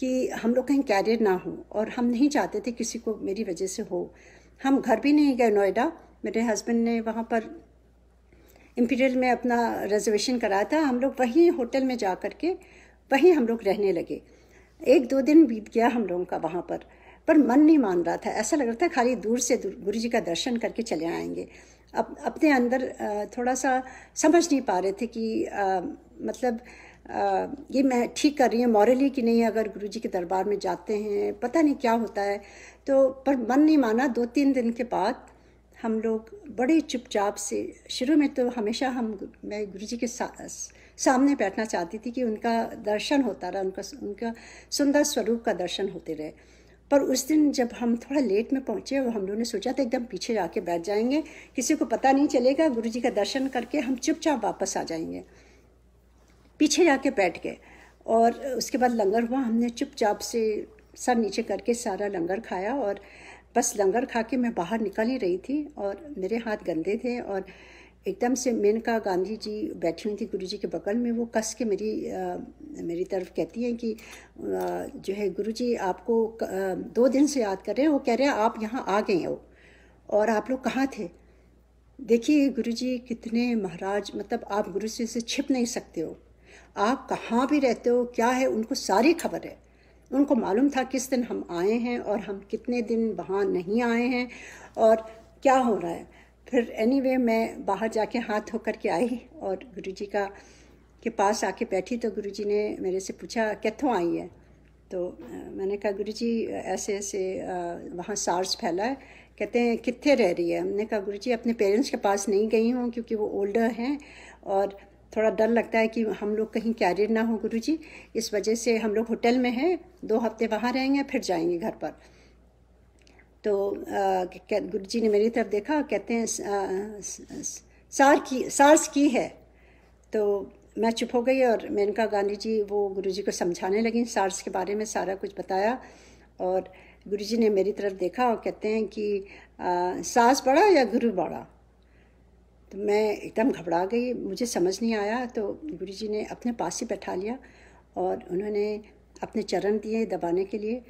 कि हम लोग कहीं कैरियर ना हो और हम नहीं चाहते थे किसी को मेरी वजह से हो। हम घर भी नहीं गए नोएडा। मेरे हस्बैंड ने वहाँ पर इम्पीरियल में अपना रिजर्वेशन कराया था। हम लोग वहीं होटल में जा कर के वहीं हम लोग रहने लगे। एक दो दिन बीत गया हम लोगों का वहाँ पर पर मन नहीं मान रहा था। ऐसा लग रहा था खाली दूर से गुरु जी का दर्शन करके चले आएँगे। अब अपने अंदर थोड़ा सा समझ नहीं पा रहे थे कि आ, मतलब ये मैं ठीक कर रही हूँ मॉरली कि नहीं अगर गुरु जी के दरबार में जाते हैं पता नहीं क्या होता है। तो पर मन नहीं माना दो तीन दिन के बाद हम लोग बड़े चुपचाप से शुरू में तो हमेशा हम मैं गुरु जी के सा, सामने बैठना चाहती थी कि उनका दर्शन होता रहा उनका उनका सुंदर स्वरूप का दर्शन होते रहे। पर उस दिन जब हम थोड़ा लेट में पहुँचे और हम लोगों ने सोचा था एकदम पीछे जाके बैठ जाएँगे किसी को पता नहीं चलेगा गुरु जी का दर्शन करके हम चुपचाप वापस आ जाएँगे। पीछे जाके बैठ गए और उसके बाद लंगर हुआ। हमने चुपचाप से सर नीचे करके सारा लंगर खाया और बस लंगर खा के मैं बाहर निकल ही रही थी और मेरे हाथ गंदे थे और एकदम से मेनका गांधी जी बैठी हुई थी गुरु जी के बगल में। वो कस के मेरी आ, मेरी तरफ़ कहती हैं कि आ, जो है गुरु जी आपको आ, दो दिन से याद कर रहे हैं। वो कह रहे हैं आप यहाँ आ गए हो और आप लोग कहाँ थे? देखिए गुरु जी कितने महाराज मतलब आप गुरु जी से छिप नहीं सकते हो। आप कहाँ भी रहते हो क्या है उनको सारी खबर है। उनको मालूम था किस दिन हम आए हैं और हम कितने दिन वहाँ नहीं आए हैं और क्या हो रहा है। फिर एनी anyway, मैं बाहर जाके हाथ होकर के आई और गुरुजी का के पास आके बैठी तो गुरुजी ने मेरे से पूछा कितों आई है? तो मैंने कहा गुरुजी ऐसे ऐसे वहाँ सार्स फैला है। कहते हैं कितने रह रही है? हमने कहा गुरुजी अपने पेरेंट्स के पास नहीं गई हूँ क्योंकि वो ओल्डर हैं और थोड़ा डर लगता है कि हम लोग कहीं कैरियर ना हो गुरु जी इस वजह से हम लोग होटल में हैं, दो हफ़्ते वहाँ रहेंगे, फिर जाएँगे घर पर। तो गुरु जी ने मेरी तरफ़ देखा, कहते हैं सार की, सार्स की है। तो मैं चुप हो गई और मेनका गांधी जी वो गुरु जी को समझाने लगी, सार्स के बारे में सारा कुछ बताया। और गुरु जी ने मेरी तरफ़ देखा और कहते हैं कि सास बड़ा या गुरु बड़ा? तो मैं एकदम घबरा गई, मुझे समझ नहीं आया। तो गुरु जी ने अपने पास ही बैठा लिया और उन्होंने अपने चरण दिए दबाने के लिए।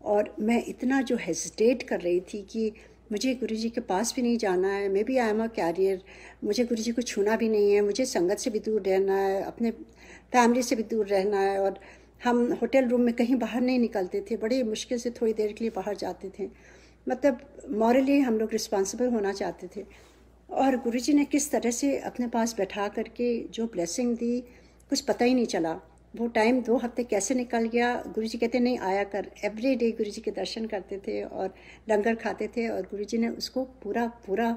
और मैं इतना जो हेजिटेट कर रही थी कि मुझे गुरु जी के पास भी नहीं जाना है, maybe I am a carrier मुझे गुरु जी को छूना भी नहीं है, मुझे संगत से भी दूर रहना है, अपने फैमिली से भी दूर रहना है। और हम होटल रूम में कहीं बाहर नहीं निकलते थे, बड़ी मुश्किल से थोड़ी देर के लिए बाहर जाते थे। मतलब मॉरली हम लोग रिस्पॉन्सिबल होना चाहते थे। और गुरुजी ने किस तरह से अपने पास बैठा करके जो ब्लेसिंग दी, कुछ पता ही नहीं चला। वो टाइम दो हफ़्ते कैसे निकल गया? गुरु जी कहते, नहीं, आया कर। एवरी डे गुरु जी के दर्शन करते थे और लंगर खाते थे और गुरु जी ने उसको पूरा पूरा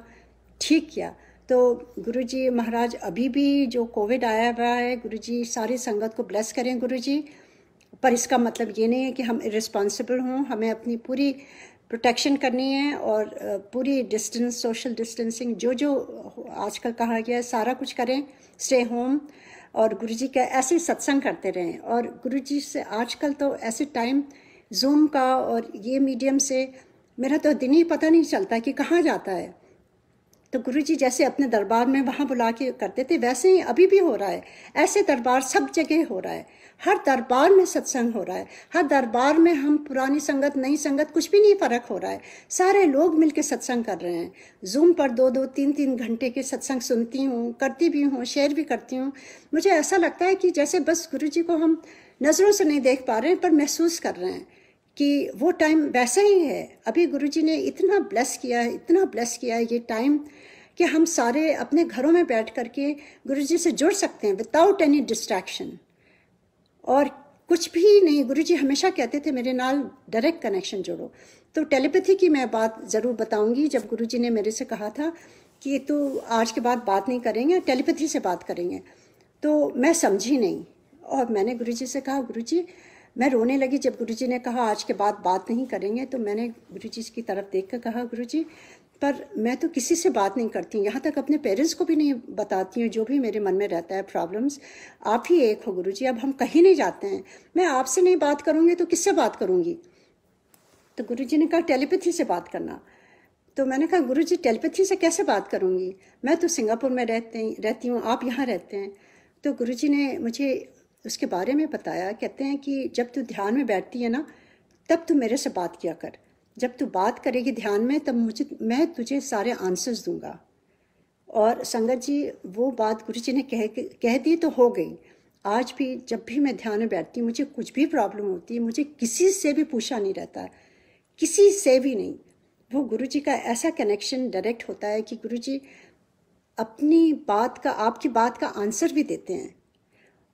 ठीक किया। तो गुरु जी महाराज, अभी भी जो कोविड आया हुआ है गुरु जी सारी संगत को ब्लेस करें गुरु जी पर इसका मतलब ये नहीं है कि हम इरिस्पॉन्सिबल हों, हमें अपनी पूरी प्रोटेक्शन करनी है और पूरी डिस्टेंस सोशल डिस्टेंसिंग जो जो आजकल कहा गया है, सारा कुछ करें स्टे होम और गुरुजी का ऐसे सत्संग करते रहें। और गुरुजी से आजकल तो ऐसे टाइम जूम का और ये मीडियम से मेरा तो दिन ही पता नहीं चलता कि कहाँ जाता है। तो गुरु जी जैसे अपने दरबार में वहाँ बुला के करते थे, वैसे ही अभी भी हो रहा है। ऐसे दरबार सब जगह हो रहा है। हर दरबार में सत्संग हो रहा है। हर दरबार में हम पुरानी संगत, नई संगत, कुछ भी नहीं फ़र्क हो रहा है। सारे लोग मिलके सत्संग कर रहे हैं। जूम पर दो दो, तीन तीन घंटे के सत्संग सुनती हूँ, करती भी हूँ शेयर भी करती हूँ। मुझे ऐसा लगता है कि जैसे बस गुरु जी को हम नज़रों से नहीं देख पा रहे हैं, पर महसूस कर रहे हैं कि वो टाइम वैसा ही है। अभी गुरुजी ने इतना ब्लेस किया है, इतना ब्लेस किया है ये टाइम कि हम सारे अपने घरों में बैठ करके गुरुजी से जुड़ सकते हैं विदाउट एनी डिस्ट्रैक्शन और कुछ भी नहीं गुरु जी हमेशा कहते थे, मेरे नाल डायरेक्ट कनेक्शन जोड़ो। तो टेलीपैथी की मैं बात ज़रूर बताऊँगी, जब गुरु जी ने मेरे से कहा था कि तो आज के बाद बात नहीं करेंगे टेलीपैथी से बात करेंगे। तो मैं समझी नहीं, और मैंने गुरु जी से कहा गुरु जी मैं रोने लगी जब गुरु जी ने कहा, आज के बाद बात नहीं करेंगे तो मैंने गुरु जी की तरफ़ देख कर कहा, गुरुजी पर मैं तो किसी से बात नहीं करती, यहाँ तक अपने पेरेंट्स को भी नहीं बताती हूँ, जो भी मेरे मन में रहता है प्रॉब्लम्स आप ही एक हो गुरुजी, अब हम कहीं नहीं जाते हैं। मैं आपसे नहीं बात करूँगी तो किससे बात करूँगी? तो गुरुजी ने कहा टेलीपैथी से बात करना। तो मैंने कहा गुरु जी टेलीपैथी से कैसे बात करूँगी? मैं तो सिंगापुर में रहते, रहती हूँ, आप यहाँ रहते हैं। तो गुरु जी ने मुझे उसके बारे में बताया, कहते हैं कि जब तू ध्यान में बैठती है ना, तब तू मेरे से बात किया कर। जब तू बात करेगी ध्यान में, तब मुझे, मैं तुझे सारे आंसर्स दूँगा। और संगत जी, वो बात गुरु जी ने कह कह दी तो हो गई। आज भी, जब भी मैं ध्यान में बैठती हूँ, मुझे कुछ भी प्रॉब्लम होती है, मुझे किसी से भी पूछा नहीं रहता, किसी से भी नहीं। वो गुरु जी का ऐसा कनेक्शन डायरेक्ट होता है कि गुरु जी अपनी बात का, आपकी बात का आंसर भी देते हैं।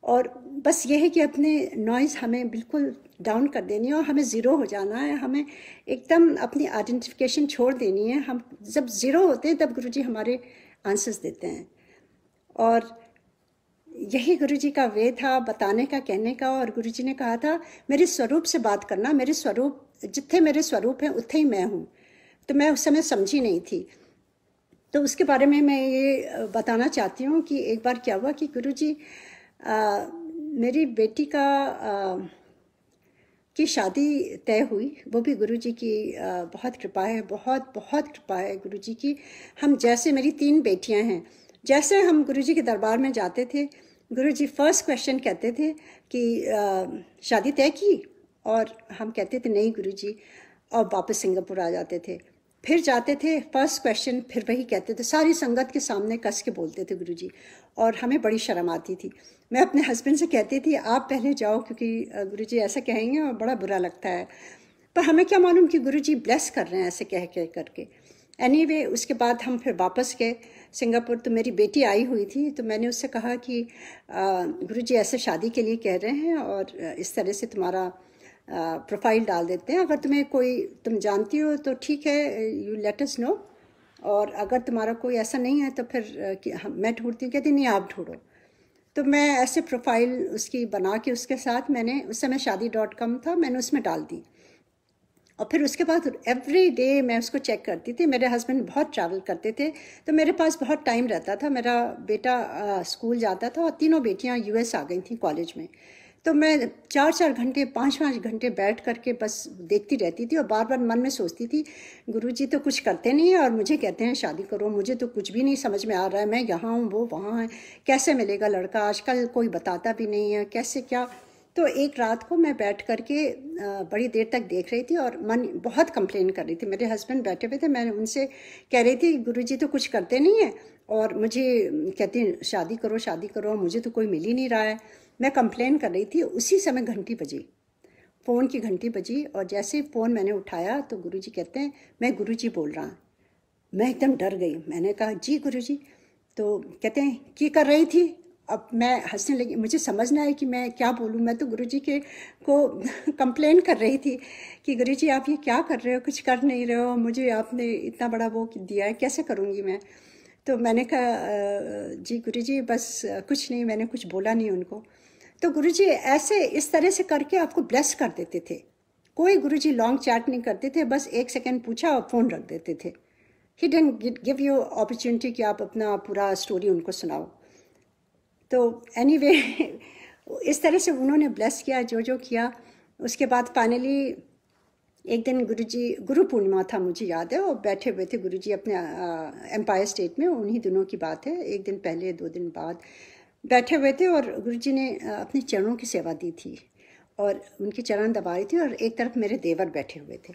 और बस ये है कि अपने नॉइज़ हमें बिल्कुल डाउन कर देनी है और हमें ज़ीरो हो जाना है। हमें एकदम अपनी आइडेंटिफिकेशन छोड़ देनी है। हम जब ज़ीरो होते हैं तब गुरु जी हमारे आंसर्स देते हैं। और यही गुरु जी का वे था बताने का कहने का। और गुरु जी ने कहा था मेरे स्वरूप से बात करना। मेरे स्वरूप जितने मेरे स्वरूप हैं उतने ही मैं हूँ। तो मैं उस समय समझी नहीं थी। तो उसके बारे में मैं ये बताना चाहती हूँ कि एक बार क्या हुआ कि गुरुजी मेरी बेटी का आ, की शादी तय हुई, वो भी गुरु जी की बहुत कृपा है, बहुत बहुत कृपा है गुरु जी की। हम जैसे मेरी तीन बेटियाँ हैं, जैसे हम गुरु जी के दरबार में जाते थे गुरु जी फ़र्स्ट क्वेश्चन कहते थे कि शादी तय की? और हम कहते थे, नहीं गुरु जी और वापस सिंगापुर आ जाते थे। फिर जाते थे फ़र्स्ट क्वेश्चन फिर वही कहते थे, सारी संगत के सामने कस के बोलते थे गुरुजी। और हमें बड़ी शर्म आती थी। मैं अपने हस्बैंड से कहती थी आप पहले जाओ क्योंकि गुरु जी ऐसा कहेंगे और बड़ा बुरा लगता है। पर हमें क्या मालूम कि गुरु जी ब्लेस कर रहे हैं ऐसे कह कह करके। एनी anyway, उसके बाद हम फिर वापस गए। सिंगापुर तो मेरी बेटी आई हुई थी तो मैंने उससे कहा कि गुरु जी ऐसे शादी के लिए कह रहे हैं और इस तरह से तुम्हारा प्रोफ़ाइल डाल देते हैं। अगर तुम्हें कोई तुम जानती हो तो ठीक है यू लेट अस नो और अगर तुम्हारा कोई ऐसा नहीं है तो फिर मैं ढूंढती हूँ, कहती नहीं, आप ढूंढो। तो मैं ऐसे प्रोफ़ाइल उसकी बना के उसके साथ मैंने, उस समय शादी डॉट कॉम था, मैंने उसमें डाल दी। और फिर उसके बाद एवरी डे मैं उसको चेक करती थी। मेरे हस्बैंड बहुत ट्रैवल करते थे तो मेरे पास बहुत टाइम रहता था। मेरा बेटा स्कूल जाता था और तीनों बेटियाँ यूएस आ गई थी कॉलेज में। तो मैं चार चार घंटे पाँच पाँच घंटे बैठ करके बस देखती रहती थी और बार बार मन में सोचती थी, गुरुजी तो कुछ करते नहीं है और मुझे कहते हैं, शादी करो, मुझे तो कुछ भी नहीं समझ में आ रहा है, मैं यहाँ हूँ, वो वहाँ है, कैसे मिलेगा लड़का? आजकल कोई बताता भी नहीं है, कैसे क्या? तो एक रात को मैं बैठ करके बड़ी देर तक देख रही थी और मन बहुत कंप्लेन कर रही थी। मेरे हस्बैंड बैठे हुए थे, मैं उनसे कह रही थी, गुरुजी तो कुछ करते नहीं हैं और मुझे, कहती शादी करो शादी करो, मुझे तो कोई मिल ही नहीं रहा है। मैं कंप्लेन कर रही थी, उसी समय घंटी बजी। फ़ोन की घंटी बजी और जैसे ही फ़ोन मैंने उठाया तो गुरुजी कहते हैं, मैं गुरुजी बोल रहा मैं एकदम डर गई। मैंने कहा, जी गुरु जी तो कहते हैं, की कर रही थी? अब मैं हंसने लगी। मुझे समझना है कि मैं क्या बोलूँ। मैं तो गुरुजी के को कंप्लेन कर रही थी कि, गुरुजी, आप ये क्या कर रहे हो? कुछ कर नहीं रहे हो? मुझे आपने इतना बड़ा वो दिया है, कैसे करूँगी मैं? तो मैंने कहा जी गुरुजी, बस कुछ नहीं, मैंने कुछ बोला नहीं उनको। तो गुरुजी ऐसे इस तरह से करके आपको ब्लेस कर देते थे। कोई गुरुजी लॉन्ग चैट नहीं करते थे बस एक सेकेंड पूछा और फ़ोन रख देते थे। He didn't give you opportunity कि आप अपना पूरा स्टोरी उनको सुनाओ। तो एनी anyway, इस तरह से उन्होंने ब्लेस किया जो जो किया। उसके बाद फाइनली एक दिन गुरुजी गुरु पूर्णिमा था मुझे याद है। और बैठे हुए थे गुरुजी अपने एम्पायर स्टेट में। उन्हीं दिनों की बात है। एक दिन पहले दो दिन बाद। बैठे हुए थे और गुरु जी ने अपने चरणों की सेवा दी थी और उनके चरण दबा रही थी और एक तरफ़ मेरे देवर बैठे हुए थे।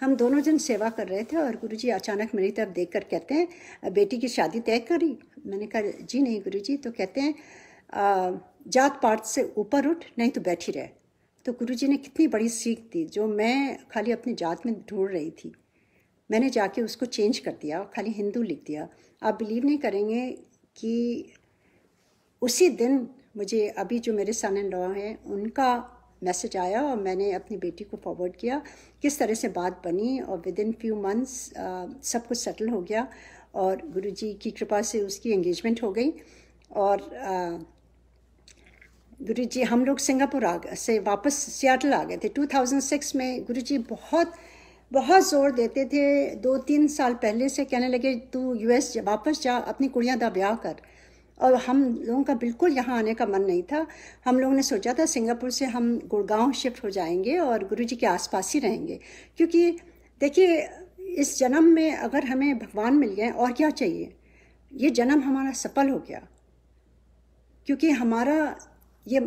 हम दोनों जन सेवा कर रहे थे और गुरु जी अचानक मेरी तरफ़ देख कर कहते हैं बेटी की शादी तय करी? मैंने कहा, जी नहीं गुरु जी तो कहते हैं जात पात से ऊपर उठ, नहीं तो बैठी रहे। तो गुरु जी ने कितनी बड़ी सीख दी, जो मैं खाली अपनी जात में ढूंढ रही थी। मैंने जाके उसको चेंज कर दिया, खाली हिंदू लिख दिया। आप बिलीव नहीं करेंगे कि उसी दिन मुझे अभी जो मेरे सन एंड लॉ हैं, उनका मैसेज आया और मैंने अपनी बेटी को फॉरवर्ड किया, किस तरह से बात बनी और विद इन फ्यू मंथ्स सब कुछ सेटल हो गया और गुरुजी की कृपा से उसकी एंगेजमेंट हो गई और गुरु जी हम लोग सिंगापुर आ गए, से वापस सियाटल आ गए थे। 2006 में गुरु जी बहुत बहुत ज़ोर देते थे। दो तीन साल पहले से कहने लगे, तू यूएस वापस जा, अपनी कुड़ियाँ दा ब्याह कर। और हम लोगों का बिल्कुल यहाँ आने का मन नहीं था। हम लोगों ने सोचा था सिंगापुर से हम गुड़गांव शिफ्ट हो जाएँगे और गुरु जी के आसपास ही रहेंगे। क्योंकि देखिए, इस जन्म में अगर हमें भगवान मिल गए और क्या चाहिए? ये जन्म हमारा सफल हो गया। क्योंकि हमारा ये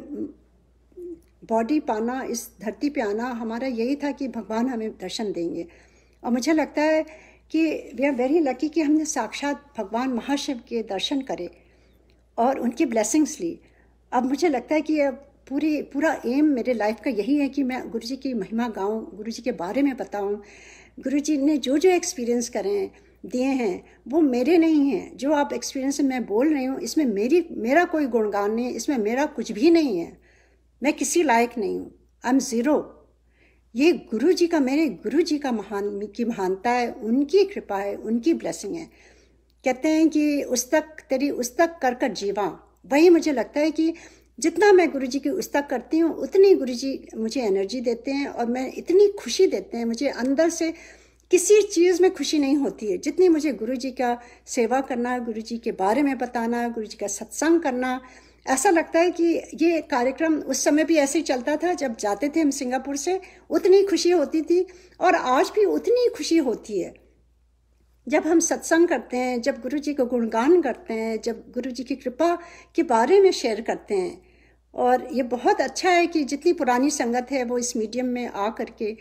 बॉडी पाना, इस धरती पे आना, हमारा यही था कि भगवान हमें दर्शन देंगे। और मुझे लगता है कि वी आर वेरी लकी कि हमने साक्षात भगवान महाशिव के दर्शन करे। और उनकी ब्लेसिंग्स ली। अब मुझे लगता है कि अब पूरी, पूरा एम मेरे लाइफ का यही है कि मैं गुरु जी की महिमा गाऊँ, गुरु जी के बारे में बताऊँ। गुरु जी ने जो जो एक्सपीरियंस करें दिए हैं, वो मेरे नहीं हैं। जो आप एक्सपीरियंस मैं बोल रही हूँ, इसमें मेरी, मेरा कोई गुणगान नहीं है, इसमें मेरा कुछ भी नहीं है। मैं किसी लायक नहीं हूँ। आई एम ज़ीरो ये गुरु जी का, मेरे गुरु जी का महान, की महानता है, उनकी कृपा है, उनकी ब्लेसिंग है। कहते हैं कि उस तक, तेरी उस तक कर कर जीवा। वही मुझे लगता है कि जितना मैं गुरु जी की उस तक करती हूँ, उतनी गुरु जी मुझे एनर्जी देते हैं और मैं इतनी खुशी देते हैं। मुझे अंदर से किसी चीज़ में खुशी नहीं होती है। जितनी मुझे गुरु जी का सेवा करना गुरु जी के बारे में बताना गुरु जी का सत्संग करना, ऐसा लगता है कि ये कार्यक्रम उस समय भी ऐसे ही चलता था, जब जाते थे हम सिंगापुर से, उतनी खुशी होती थी और आज भी उतनी खुशी होती है। जब हम सत्संग करते हैं, जब गुरु जी को गुणगान करते हैं, जब गुरु जी की कृपा के बारे में शेयर करते हैं, और ये बहुत अच्छा है कि जितनी पुरानी संगत है, वो इस मीडियम में आ करके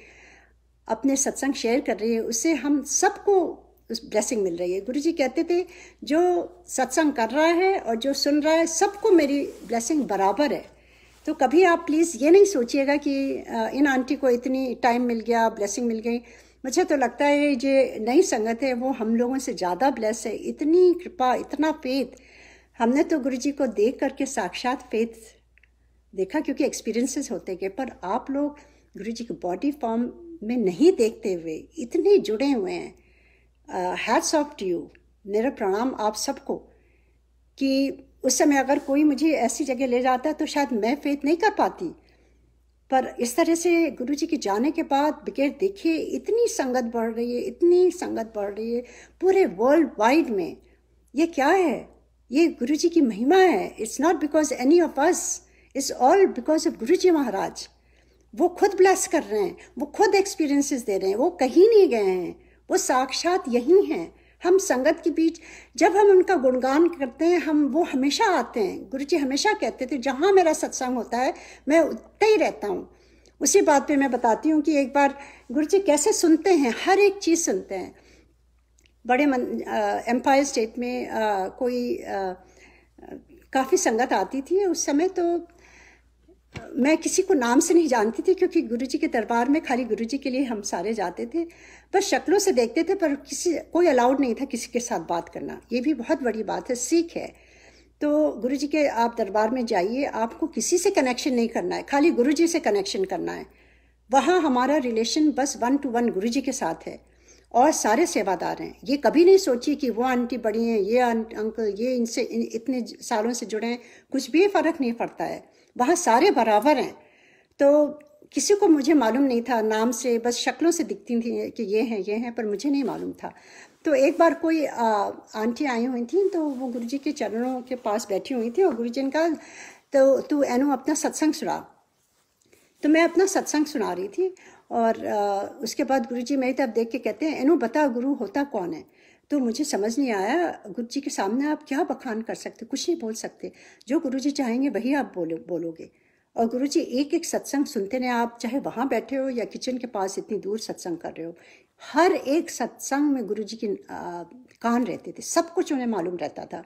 अपने सत्संग शेयर कर रही है, उससे हम सबको उस ब्लेसिंग मिल रही है। गुरु जी कहते थे, जो सत्संग कर रहा है और जो सुन रहा है, सबको मेरी ब्लेसिंग बराबर है। तो कभी आप प्लीज़ ये नहीं सोचिएगा कि इन आंटी को इतनी टाइम मिल गया ब्लेसिंग मिल गई। मुझे तो लगता है जो नई संगत है, वो हम लोगों से ज़्यादा ब्लेस है। इतनी कृपा, इतना फेथ हमने तो गुरु जी को देख करके साक्षात फेथ देखा, क्योंकि एक्सपीरियंसेस होते गए। पर आप लोग गुरु जी की बॉडी फॉर्म में नहीं देखते हुए, इतने जुड़े हुए हैं। हैट्स ऑफ़ टू यू मेरा प्रणाम आप सबको कि उस समय अगर कोई मुझे ऐसी जगह ले जाता तो शायद मैं फेथ नहीं कर पाती। पर इस तरह से गुरु जी के जाने के बाद बगैर देखे इतनी संगत बढ़ रही है, इतनी संगत बढ़ रही है, पूरे वर्ल्ड वाइड में। ये क्या है? ये गुरु जी की महिमा है। It's not because any of us it's all because of Guru ji Maharaj. वो खुद ब्लेस कर रहे हैं, वो खुद एक्सपीरियंसेस दे रहे हैं, वो कहीं नहीं गए हैं, वो साक्षात यहीं हैं। हम संगत के बीच जब हम उनका गुणगान करते हैं हम वो हमेशा आते हैं। गुरु जी हमेशा कहते थे जहाँ मेरा सत्संग होता है मैं उतना ही रहता हूँ। उसी बात पे मैं बताती हूँ कि एक बार गुरु जी कैसे सुनते हैं हर एक चीज़ सुनते हैं। बड़े एम्पायर स्टेट में आ, कोई काफ़ी संगत आती थी। उस समय तो मैं किसी को नाम से नहीं जानती थी क्योंकि गुरुजी के दरबार में खाली गुरुजी के लिए हम सारे जाते थे। बस शक्लों से देखते थे पर किसी कोई अलाउड नहीं था किसी के साथ बात करना। ये भी बहुत बड़ी बात है सीख है। तो गुरु जी के आप दरबार में जाइए आपको किसी से कनेक्शन नहीं करना है। खाली गुरु जी से कनेक्शन करना है। वहाँ हमारा रिलेशन बस वन टू वन गुरु जी के साथ है। और सारे सेवादार हैं। ये कभी नहीं सोचिए कि वो आंटी बड़ी हैं ये अंकल ये इनसे इन, इतने सालों से जुड़े हैं। कुछ भी फ़र्क नहीं पड़ता है। वहाँ सारे बराबर हैं। तो किसी को मुझे मालूम नहीं था नाम से बस शक्लों से दिखती थी कि ये हैं ये हैं पर मुझे नहीं मालूम था। तो एक बार कोई आंटी आई हुई थी तो वो गुरुजी के चरणों के पास बैठी हुई थी और गुरुजी ने कहा तो तू एनो अपना सत्संग सुना। तो मैं अपना सत्संग सुना रही थी और आ, उसके बाद गुरु गुरुजी मेरी तरफ़ देख के कहते हैं एनो बता गुरु होता कौन है? तो मुझे समझ नहीं आया गुरु जी के सामने आप क्या बखान कर सकते कुछ नहीं बोल सकते। जो गुरु जी चाहेंगे वही आप बोलो बोलोगे। और गुरु जी एक एक सत्संग सुनते रहे आप चाहे वहाँ बैठे हो या किचन के पास इतनी दूर सत्संग कर रहे हो हर एक सत्संग में गुरु जी की कान रहते थे सब कुछ उन्हें मालूम रहता था।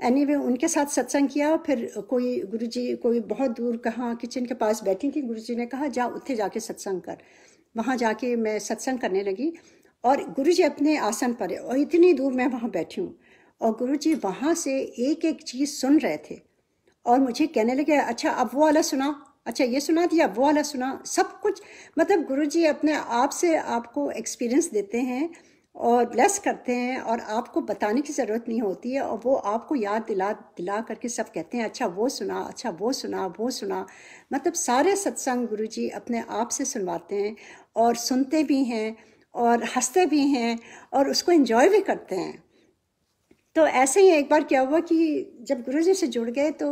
एनी anyway, उनके साथ सत्संग किया फिर कोई गुरु जी कोई बहुत दूर कहाँ किचन के पास बैठी थी गुरु जी ने कहा जा उत्थे जाके सत्संग कर। वहाँ जाके मैं सत्संग करने लगी और गुरु जी अपने आसन पर और इतनी दूर मैं वहाँ बैठी हूँ। और गुरु जी वहाँ से एक एक चीज़ सुन रहे थे। और मुझे कहने लगे अच्छा अब वो वाला सुना। अच्छा ये सुना दिया, वो वाला सुना। सब कुछ मतलब गुरुजी अपने आप से आपको एक्सपीरियंस देते हैं और ब्लेस करते हैं और आपको बताने की ज़रूरत नहीं होती है और वो आपको याद दिला दिला करके सब कहते हैं अच्छा वो सुना अच्छा वो सुना वो सुना। मतलब सारे सत्संग गुरु जी अपने आप से सुनवाते हैं और सुनते भी हैं और हँसते भी हैं और उसको एंजॉय भी करते हैं। तो ऐसे ही एक बार क्या हुआ कि जब गुरु जी से जुड़ गए तो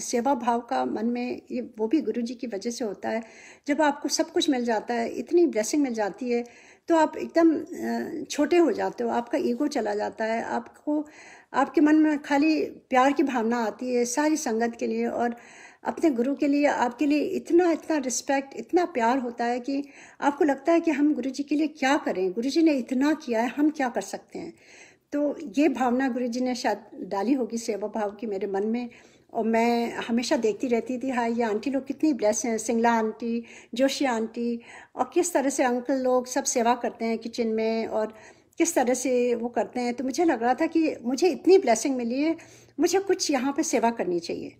सेवा भाव का मन में ये, वो भी गुरु जी की वजह से होता है। जब आपको सब कुछ मिल जाता है, इतनी ब्लेसिंग मिल जाती है तो आप एकदम छोटे हो जाते हो, आपका ईगो चला जाता है, आपको, आपके मन में खाली प्यार की भावना आती है सारी संगत के लिए और अपने गुरु के लिए, आपके लिए इतना इतना रिस्पेक्ट इतना प्यार होता है कि आपको लगता है कि हम गुरु जी के लिए क्या करें? गुरु जी ने इतना किया है, हम क्या कर सकते हैं? तो ये भावना गुरु जी ने शायद डाली होगी सेवा भाव की मेरे मन में, और मैं हमेशा देखती रहती थी हाँ ये आंटी लोग कितनी ब्लेस हैं, सिंगला आंटी, जोशी आंटी, और किस तरह से अंकल लोग सब सेवा करते हैं किचन में, और किस तरह से वो करते हैं। तो मुझे लग रहा था कि मुझे इतनी ब्लेसिंग मिली है, मुझे कुछ यहाँ पे सेवा करनी चाहिए।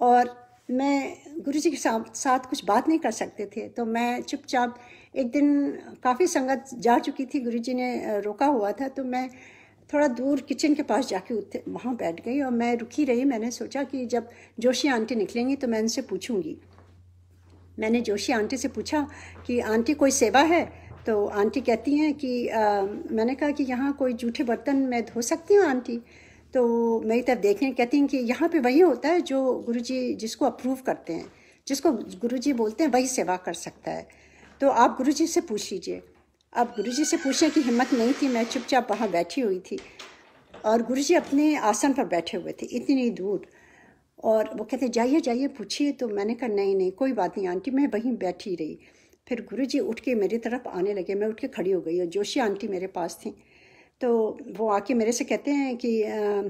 और मैं गुरु जी के साथ साथ कुछ बात नहीं कर सकते थे तो मैं चुपचाप एक दिन काफ़ी संगत जा चुकी थी गुरु जी ने रोका हुआ था तो मैं थोड़ा दूर किचन के पास जाके उठे वहाँ बैठ गई और मैं रुकी रही मैंने सोचा कि जब जोशी आंटी निकलेंगी तो मैं उनसे पूछूँगी। मैंने जोशी आंटी से पूछा कि आंटी कोई सेवा है? तो आंटी कहती हैं कि आ, मैंने कहा कि यहाँ कोई जूठे बर्तन मैं धो सकती हूँ आंटी? तो मेरी तरफ़ देखने कहती हैं कि यहाँ पे वही होता है जो गुरुजी जिसको अप्रूव करते हैं जिसको गुरुजी बोलते हैं वही सेवा कर सकता है। तो आप गुरुजी से पूछ लीजिए। अब गुरुजी से पूछने की हिम्मत नहीं थी मैं चुपचाप वहाँ बैठी हुई थी और गुरुजी अपने आसन पर बैठे हुए थे इतनी दूर। और वो कहते जाइए जाइए पूछिए। तो मैंने कहा नहीं नहीं कोई बात नहीं आंटी मैं वहीं बैठी रही। फिर गुरुजी उठ के मेरी तरफ़ आने लगे मैं उठ के खड़ी हो गई और जोशी आंटी मेरे पास थी। तो वो आके मेरे से कहते हैं कि आ,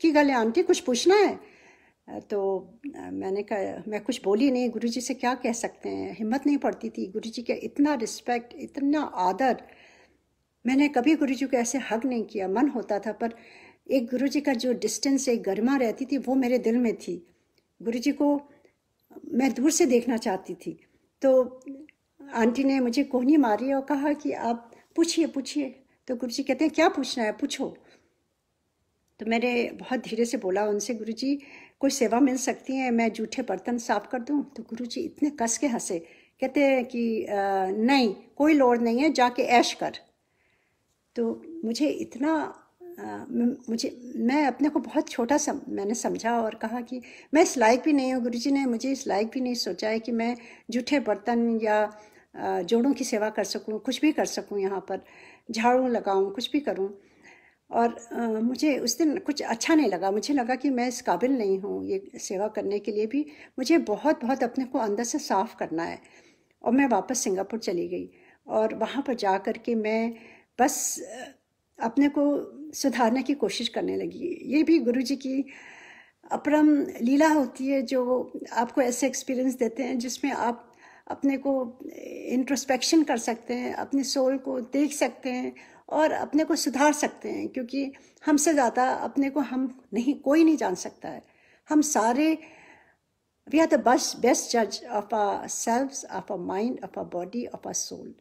की गल है आंटी कुछ पूछना है? तो मैंने कहा, मैं कुछ बोली नहीं, गुरुजी से क्या कह सकते हैं? हिम्मत नहीं पड़ती थी। गुरुजी का इतना रिस्पेक्ट इतना आदर, मैंने कभी गुरुजी को ऐसे हक नहीं किया। मन होता था, पर एक गुरुजी का जो डिस्टेंस एक गर्मा रहती थी, वो मेरे दिल में थी। गुरुजी को मैं दूर से देखना चाहती थी। तो आंटी ने मुझे कोहनी मारी और कहा कि, आप पूछिए पूछिए। तो गुरु जी कहते हैं, क्या पूछना है? पूछो। तो मैंने बहुत धीरे से बोला उनसे गुरु जी कोई सेवा मिल सकती है, मैं जूठे बर्तन साफ़ कर दूँ? तो गुरु जी इतने कस के हंसे। कहते हैं कि नहीं, कोई लोड़ नहीं है, जाके ऐश कर। तो मुझे इतना मुझे, मैं अपने को बहुत छोटा सम, मैंने समझा और कहा कि मैं इस लायक भी नहीं हूँ गुरु जी ने मुझे इस लायक भी नहीं सोचा है कि मैं जूठे बर्तन या जोड़ों की सेवा कर सकूँ, कुछ भी कर सकूँ यहाँ पर, झाड़ू लगाऊँ, कुछ भी करूँ। और आ, मुझे उस दिन कुछ अच्छा नहीं लगा। मुझे लगा कि मैं इस काबिल नहीं हूँ ये सेवा करने के लिए भी। मुझे बहुत बहुत अपने को अंदर से साफ़ करना है और मैं वापस सिंगापुर चली गई और वहाँ पर जा कर के मैं बस अपने को सुधारने की कोशिश करने लगी। ये भी गुरु जी की अपरम लीला होती है जो आपको ऐसे एक्सपीरियंस देते हैं जिसमें आप अपने को इंट्रोस्पेक्शन कर सकते हैं अपने सोल को देख सकते हैं। और अपने को सुधार सकते हैं, क्योंकि हमसे ज़्यादा अपने को हम नहीं, कोई नहीं जान सकता है। हम सारे वी आर द बस बेस्ट जज of a self of a mind of a body of a soul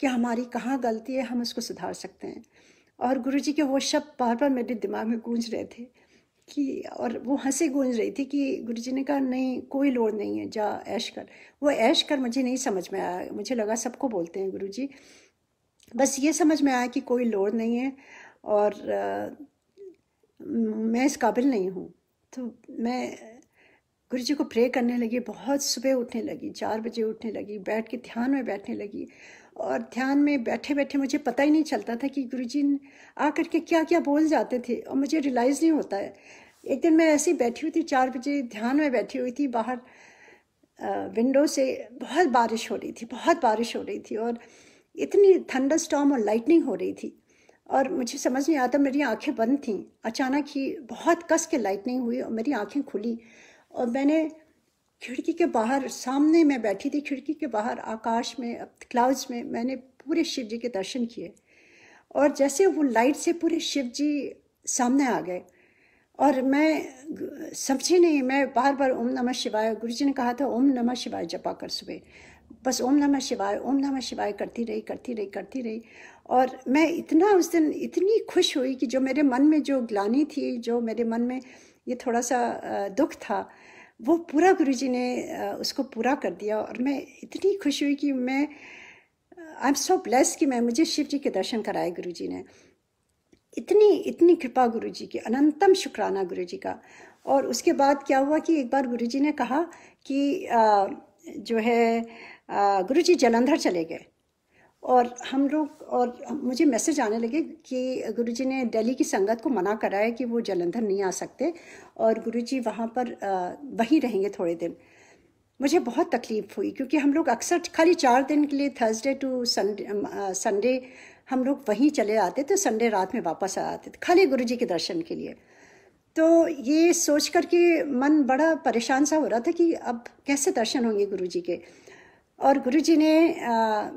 कि हमारी कहाँ गलती है, हम उसको सुधार सकते हैं। और गुरु जी के वो शब्द बार बार मेरे दिमाग में गूंज रहे थे कि, और वो हँसी गूंज रही थी कि गुरु जी ने कहा, नहीं, कोई लोड़ नहीं है, जा ऐश कर। वो ऐश कर मुझे नहीं समझ में आया। मुझे लगा, सबको बोलते हैं गुरु जी बस ये समझ में आया कि कोई लोड़ नहीं है और आ, मैं इस काबिल नहीं हूँ। तो मैं गुरु जी को प्रे करने लगी बहुत सुबह उठने लगी चार बजे उठने लगी बैठ के ध्यान में बैठने लगी और ध्यान में बैठे बैठे मुझे पता ही नहीं चलता था कि गुरु जी आकर के क्या क्या बोल जाते थे और मुझे रियलाइज़ नहीं होता है। एक दिन मैं ऐसी बैठी हुई थी चार बजे ध्यान में बैठी हुई थी बाहर विंडो से बहुत बारिश हो रही थी बहुत बारिश हो रही थी और इतनी थंडर स्टॉम और लाइटनिंग हो रही थी। और मुझे समझ नहीं आता मेरी आँखें बंद थीं। अचानक ही बहुत कस के लाइटनिंग हुई और मेरी आँखें खुली। और मैंने खिड़की के बाहर, सामने मैं बैठी थी, खिड़की के बाहर, आकाश में क्लाउड्स में, मैंने पूरे शिव जी के दर्शन किए। और जैसे वो लाइट से पूरे शिव जी सामने आ गए। और मैं समझी नहीं, मैं बार बार ओम नमः शिवाय, गुरु जी ने कहा था, ओम नमः शिवाय, जपा कर सुबह। बस ओम नमः शिवाय ओम नमः शिवाय करती रही करती रही करती रही। और मैं इतना उस दिन इतनी खुश हुई कि जो मेरे मन में जो ग्लानी थी जो मेरे मन में ये थोड़ा सा दुख था वो पूरा गुरु जी ने उसको पूरा कर दिया। और मैं इतनी खुश हुई कि मैं आई एम सो ब्लेस कि मैं मुझे शिव जी के दर्शन कराए गुरु जी ने। इतनी इतनी कृपा गुरु जी की अनंतम शुक्राना गुरु जी का। और उसके बाद क्या हुआ कि एक बार गुरु जी ने कहा कि आ, जो है गुरु जी जलंधर चले गए। और हम लोग, और मुझे मैसेज आने लगे कि गुरुजी ने दिल्ली की संगत को मना करा है कि वो जलंधर नहीं आ सकते और गुरुजी वहाँ पर वहीं रहेंगे थोड़े दिन। मुझे बहुत तकलीफ़ हुई क्योंकि हम लोग अक्सर खाली चार दिन के लिए थर्सडे टू संडे संडे हम लोग वहीं चले आते तो संडे रात में वापस आ आते थे, खाली गुरु जी के दर्शन के लिए। तो ये सोच कर के मन बड़ा परेशान सा हो रहा था कि अब कैसे दर्शन होंगे गुरु जी के? और गुरुजी ने आ,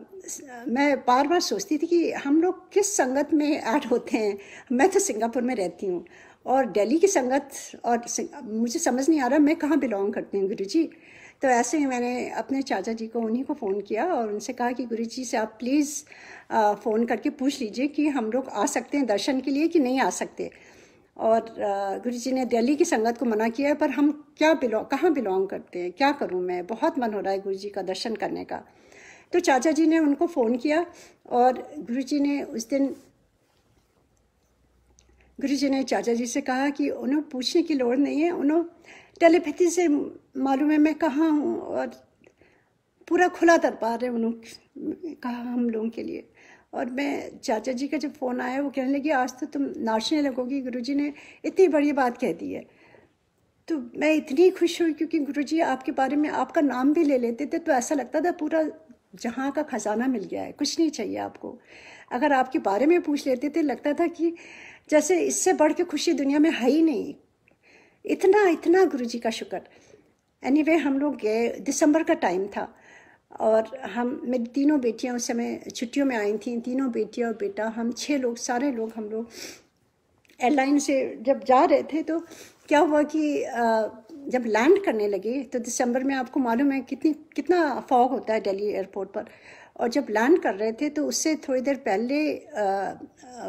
मैं बार बार सोचती थी कि हम लोग किस संगत में ऐड होते हैं। मैं तो सिंगापुर में रहती हूँ और दिल्ली की संगत और मुझे समझ नहीं आ रहा मैं कहाँ बिलोंग करती हूँ गुरु जी तो ऐसे ही मैंने अपने चाचा जी को उन्हीं को फ़ोन किया और उनसे कहा कि गुरु जी से आप प्लीज़ फ़ोन करके पूछ लीजिए कि हम लोग आ सकते हैं दर्शन के लिए कि नहीं आ सकते। और गुरु जी ने दिल्ली की संगत को मना किया है, पर हम क्या बिलोंग कहाँ बिलोंग करते हैं? क्या करूँ मैं? बहुत मन हो रहा है गुरु जी का दर्शन करने का। तो चाचा जी ने उनको फ़ोन किया और गुरु जी ने उस दिन, गुरु जी ने चाचा जी से कहा कि उन्हें पूछने की लोड़ नहीं है उन्होंने टेलीपैथी से मालूम है मैं कहाँ हूँ और पूरा खुला दरबार है उन्होंने कहा हम लोगों के लिए। और मैं चाचा जी का जब फ़ोन आया वो कहने लगी आज तो तुम नाचने लगोगी। गुरुजी ने इतनी बड़ी बात कह दी है। तो मैं इतनी खुश हुई क्योंकि गुरुजी आपके बारे में आपका नाम भी ले लेते थे तो ऐसा लगता था पूरा जहाँ का खजाना मिल गया है कुछ नहीं चाहिए आपको। अगर आपके बारे में पूछ लेते थे लगता था कि जैसे इससे बढ़ के खुशी दुनिया में है ही नहीं। इतना इतना गुरुजी का शुक्र। एनी anyway, हम लोग गए दिसंबर का टाइम था। और हम मेरी तीनों बेटियाँ उस समय छुट्टियों में आई थी, तीनों बेटियाँ और बेटा, हम छः लोग, सारे लोग हम लोग एयरलाइन से जब जा रहे थे तो क्या हुआ कि जब लैंड करने लगे तो दिसंबर में आपको मालूम है कितनी, कितना फॉग होता है दिल्ली एयरपोर्ट पर। और जब लैंड कर रहे थे तो उससे थोड़ी देर पहले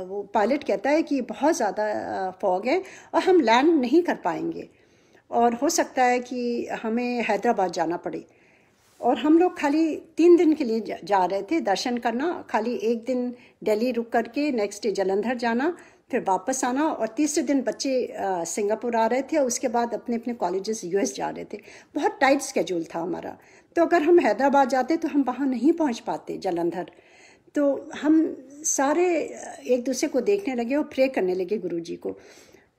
वो पायलट कहता है कि बहुत ज़्यादा फॉग है और हम लैंड नहीं कर पाएँगे। और हो सकता है कि हमें हैदराबाद जाना पड़े। और हम लोग खाली तीन दिन के लिए जा रहे थे दर्शन करना, खाली एक दिन दिल्ली रुक करके नेक्स्ट डे जलंधर जाना, फिर वापस आना और तीसरे दिन बच्चे सिंगापुर आ रहे थे और उसके बाद अपने अपने कॉलेजेस यूएस जा रहे थे। बहुत टाइट स्केड्यूल था हमारा। तो अगर हम हैदराबाद जाते तो हम वहाँ नहीं पहुँच पाते जलंधर। तो हम सारे एक दूसरे को देखने लगे और प्रे करने लगे गुरु को।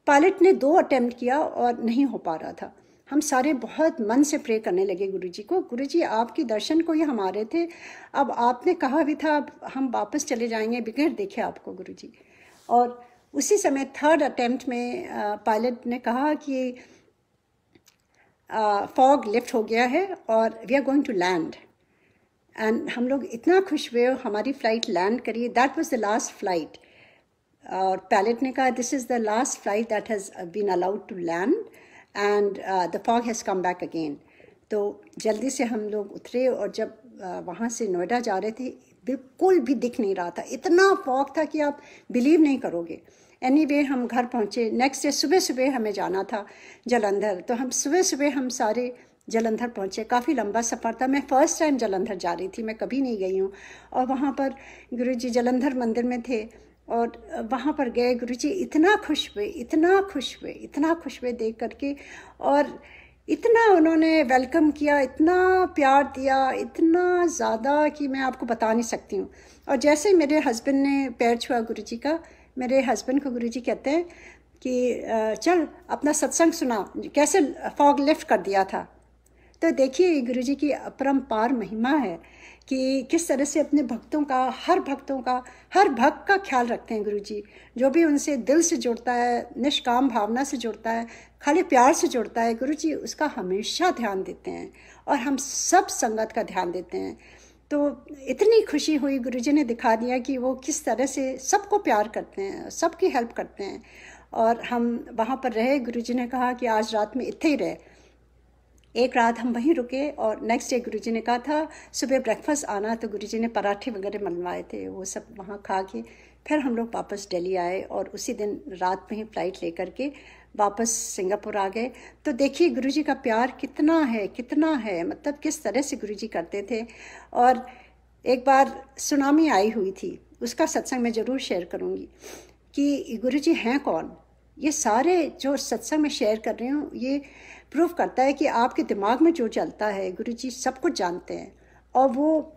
पायलट ने दो अटैम्प्ट किया और नहीं हो पा रहा था। हम सारे बहुत मन से प्रे करने लगे गुरु जी को। गुरु जी आपके दर्शन को ही हमारे थे। अब आपने कहा भी था, अब हम वापस चले जाएँगे, बिगड़ देखे आपको गुरु जी और उसी समय थर्ड अटेम्प्ट में पायलट ने कहा कि फॉग लिफ्ट हो गया है और we are going to land and हम लोग इतना खुश हुए, हमारी फ़्लाइट लैंड करी। That was the last flight और पायलट ने कहा this is the last flight that has been allowed to land and the fog has come back again तो जल्दी से हम लोग उतरे और जब uh, वहाँ से नोएडा जा रहे थे बिल्कुल भी दिख नहीं रहा था। इतना फॉग था कि आप बिलीव नहीं करोगे। एनी anyway, हम घर पहुँचे। नेक्स्ट डे सुबह सुबह हमें जाना था जलंधर। तो हम सुबह सुबह हम सारे जलंधर पहुँचे। काफ़ी लंबा सफ़र था। मैं फ़र्स्ट टाइम जलंधर जा रही थी। मैं कभी नहीं गई हूँ। और वहाँ पर गुरु जी जलंधर मंदिर में थे। और वहाँ पर गए गुरु जी इतना खुश हुए, इतना खुश हुए, इतना खुश हुए देख करके और इतना उन्होंने वेलकम किया, इतना प्यार दिया, इतना ज़्यादा कि मैं आपको बता नहीं सकती हूँ। और जैसे मेरे हस्बैंड ने पैर छुआ गुरु जी का, मेरे हस्बैंड को गुरु जी कहते हैं कि चल अपना सत्संग सुना, कैसे फॉग लिफ्ट कर दिया था? तो देखिए गुरु जी की अपरम्पार महिमा है। कि किस तरह से अपने भक्तों का, हर भक्तों का, हर भक्त का ख्याल रखते हैं गुरु जी जो भी उनसे दिल से जुड़ता है, निष्काम भावना से जुड़ता है, खाली प्यार से जुड़ता है गुरु जी उसका हमेशा ध्यान देते हैं और हम सब संगत का ध्यान देते हैं। तो इतनी खुशी हुई गुरु जी ने दिखा दिया कि वो किस तरह से सबको प्यार करते हैं, सबकी हेल्प करते हैं। और हम वहाँ पर रहे गुरु जी ने कहा कि आज रात में इतने ही रहे। एक रात हम वहीं रुके और नेक्स्ट डे गुरुजी ने कहा था, सुबह ब्रेकफास्ट आना। तो गुरुजी ने पराठे वगैरह मनवाए थे, वो सब वहाँ खा के फिर हम लोग वापस दिल्ली आए और उसी दिन रात में ही फ़्लाइट लेकर के वापस सिंगापुर आ गए। तो देखिए गुरुजी का प्यार कितना है कितना है मतलब किस तरह से गुरुजी करते थे। और एक बार सुनामी आई हुई थी, उसका सत्संग मैं ज़रूर शेयर करूँगी कि गुरुजी हैं कौन? ये सारे जो सत्संग में शेयर कर रही हूँ, ये प्रूफ करता है कि आपके दिमाग में जो चलता है गुरु जी सब कुछ जानते हैं। और वो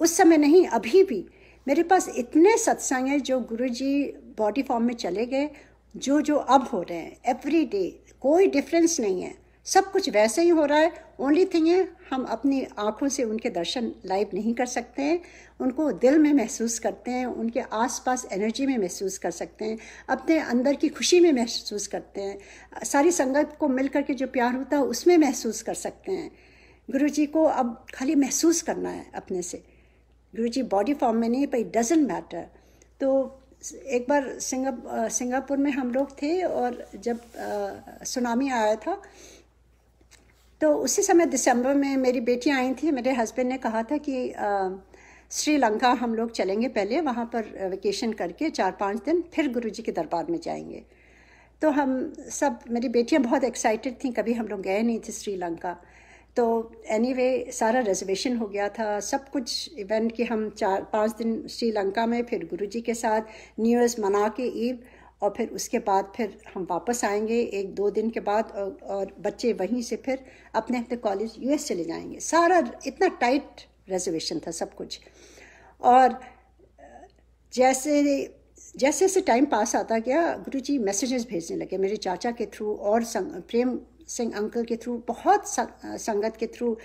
उस समय नहीं, अभी भी मेरे पास इतने सत्संग हैं जो गुरु जी बॉडी फॉर्म में चले गए जो जो अब हो रहे हैं। एवरी डे कोई डिफरेंस नहीं है। सब कुछ वैसे ही हो रहा है। ओनली थिंग है, हम अपनी आँखों से उनके दर्शन लाइव नहीं कर सकते हैं। उनको दिल में महसूस करते हैं, उनके आसपास एनर्जी में महसूस कर सकते हैं, अपने अंदर की खुशी में महसूस करते हैं। सारी संगत को मिल के जो प्यार होता है, उसमें महसूस कर सकते हैं। गुरु जी को अब खाली महसूस करना है अपने से। गुरु जी बॉडी फॉर्म में नहीं, पर इट डजेंट मैटर तो एक बार सिंगा, सिंगापुर में हम लोग थे और जब सुनामी आया था तो उसी समय दिसंबर में मेरी बेटियाँ आई थी मेरे हस्बैंड ने कहा था कि श्रीलंका हम लोग चलेंगे पहले वहाँ पर वेकेशन करके चार पाँच दिन फिर गुरुजी के दरबार में जाएँगे। तो हम सब मेरी बेटियाँ बहुत एक्साइटेड थी कभी हम लोग गए नहीं थे श्रीलंका। तो एनीवे anyway, सारा रिजर्वेशन हो गया था सब कुछ इवेंट के हम चार पाँच दिन श्रीलंका में फिर गुरुजी के साथ न्यू ईयर्स मना के ईद और फिर उसके बाद फिर हम वापस आएँगे एक दो दिन के बाद और, और बच्चे वहीं से फिर अपने अपने कॉलेज यूएस चले जाएँगे। सारा इतना टाइट रिजर्वेशन था सब कुछ। और जैसे जैसे जैसे टाइम पास आता गया गुरु जी मैसेजेस भेजने लगे मेरे चाचा के थ्रू और संग, प्रेम सिंह अंकल के थ्रू बहुत संगत के थ्रू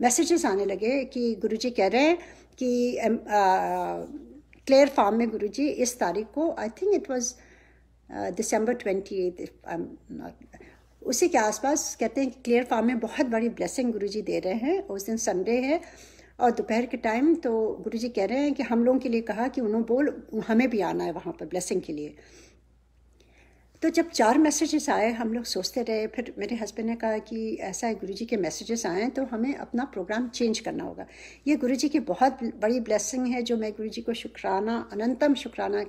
मैसेजेस आने लगे कि गुरु जी कह रहे हैं कि क्लेयर फार्म में गुरु जी इस तारीख को I think it was December twenty eight उसी के आसपास कहते हैं कि क्लियर फार्म में बहुत बड़ी ब्लेसिंग गुरुजी दे रहे हैं। उस दिन संडे है और दोपहर के टाइम तो गुरुजी कह रहे हैं कि हम लोगों के लिए कहा कि उन्होंने बोल, हमें भी आना है वहाँ पर ब्लेसिंग के लिए। तो जब चार मैसेजेस आए, हम लोग सोचते रहे। फिर मेरे हस्बैंड ने कहा कि ऐसा है, गुरुजी के मैसेजेस आए तो हमें अपना प्रोग्राम चेंज करना होगा। ये गुरुजी की बहुत बड़ी ब्लेसिंग है, जो मैं गुरुजी को शुक्राना, अनंतम शुक्राना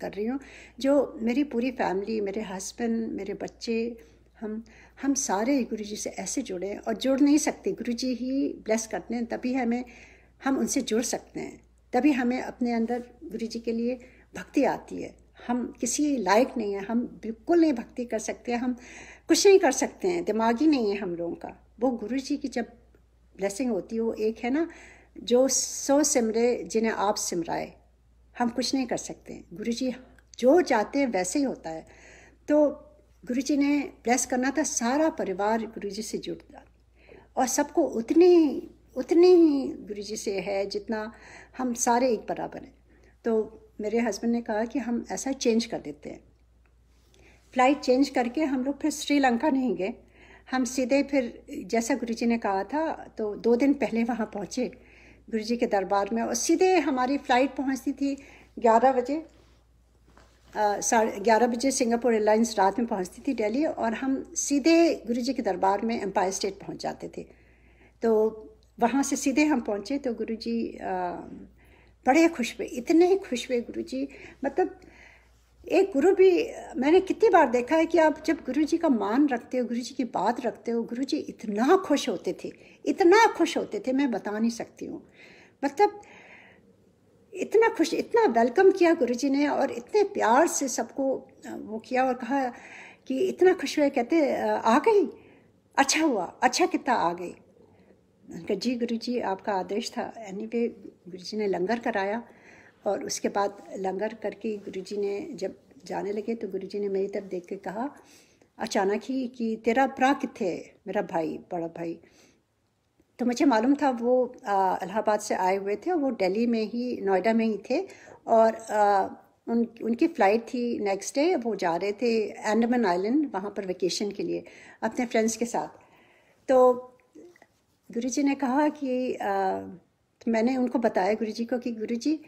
कर रही हूँ, जो मेरी पूरी फैमिली, मेरे हस्बैंड, मेरे बच्चे, हम हम सारे गुरु जी से ऐसे जुड़े हैं और जुड़ नहीं सकते। गुरु जी ही ब्लेस करते हैं, तभी हमें, हम उनसे जुड़ सकते हैं। तभी हमें अपने अंदर गुरु जी के लिए भक्ति आती है। हम किसी लायक नहीं है, हम बिल्कुल नहीं भक्ति कर सकते, हम कुछ नहीं कर सकते हैं, दिमागी नहीं है हम लोगों का। वो गुरु जी की जब ब्लेसिंग होती है, वो एक है ना, जो सो सिमरे जिन्हें आप सिमराए। हम कुछ नहीं कर सकते। गुरु जी जो चाहते हैं वैसे ही होता है। तो गुरु जी ने ब्लेस करना था, सारा परिवार गुरु जी से जुड़ता और सबको उतनी उतनी ही गुरु जी से है जितना हम सारे एक बराबर हैं। तो मेरे हस्बैंड ने कहा कि हम ऐसा चेंज कर देते हैं। फ़्लाइट चेंज करके हम लोग फिर श्रीलंका नहीं गए। हम सीधे फिर, जैसा गुरुजी ने कहा था तो दो दिन पहले वहाँ पहुँचे। गुरुजी के दरबार में और सीधे हमारी फ़्लाइट पहुँचती थी ग्यारह बजे साढ़े ग्यारह बजे सिंगापुर एयरलाइंस रात में पहुँचती थी दिल्ली और हम सीधे गुरु जी के दरबार में एम्पायर स्टेट पहुँच जाते थे। तो वहाँ से सीधे हम पहुँचे तो गुरुजी बड़े खुश हुए, इतने खुश हुए गुरु जी। मतलब एक गुरु भी, मैंने कितनी बार देखा है कि आप जब गुरु जी का मान रखते हो, गुरु जी की बात रखते हो, गुरु जी इतना खुश होते थे, इतना खुश होते थे, मैं बता नहीं सकती हूँ। मतलब इतना खुश, इतना वेलकम किया गुरु जी ने और इतने प्यार से सबको वो किया और कहा कि इतना खुश हुए, कहते आ गई? अच्छा हुआ अच्छा कितना आ गई? उनका जी गुरु जी आपका आदेश था। एनी वे गुरु जी ने लंगर कराया और उसके बाद लंगर करके गुरु जी ने जब जाने लगे तो गुरु जी ने मेरी तरफ़ देख के कहा, अचानक ही कि तेरा भरा कितने, मेरा भाई, बड़ा भाई तो मुझे मालूम था वो इलाहाबाद से आए हुए थे और वो दिल्ली में ही नोएडा में ही थे और आ, उन उनकी फ़्लाइट थी नेक्स्ट डे। वो जा रहे थे एंडमन आइलैंड वहाँ पर वेकेशन के लिए अपने फ्रेंड्स के साथ। तो गुरुजी ने कहा कि आ, तो मैंने उनको बताया गुरुजी को कि गुरु गुरुजी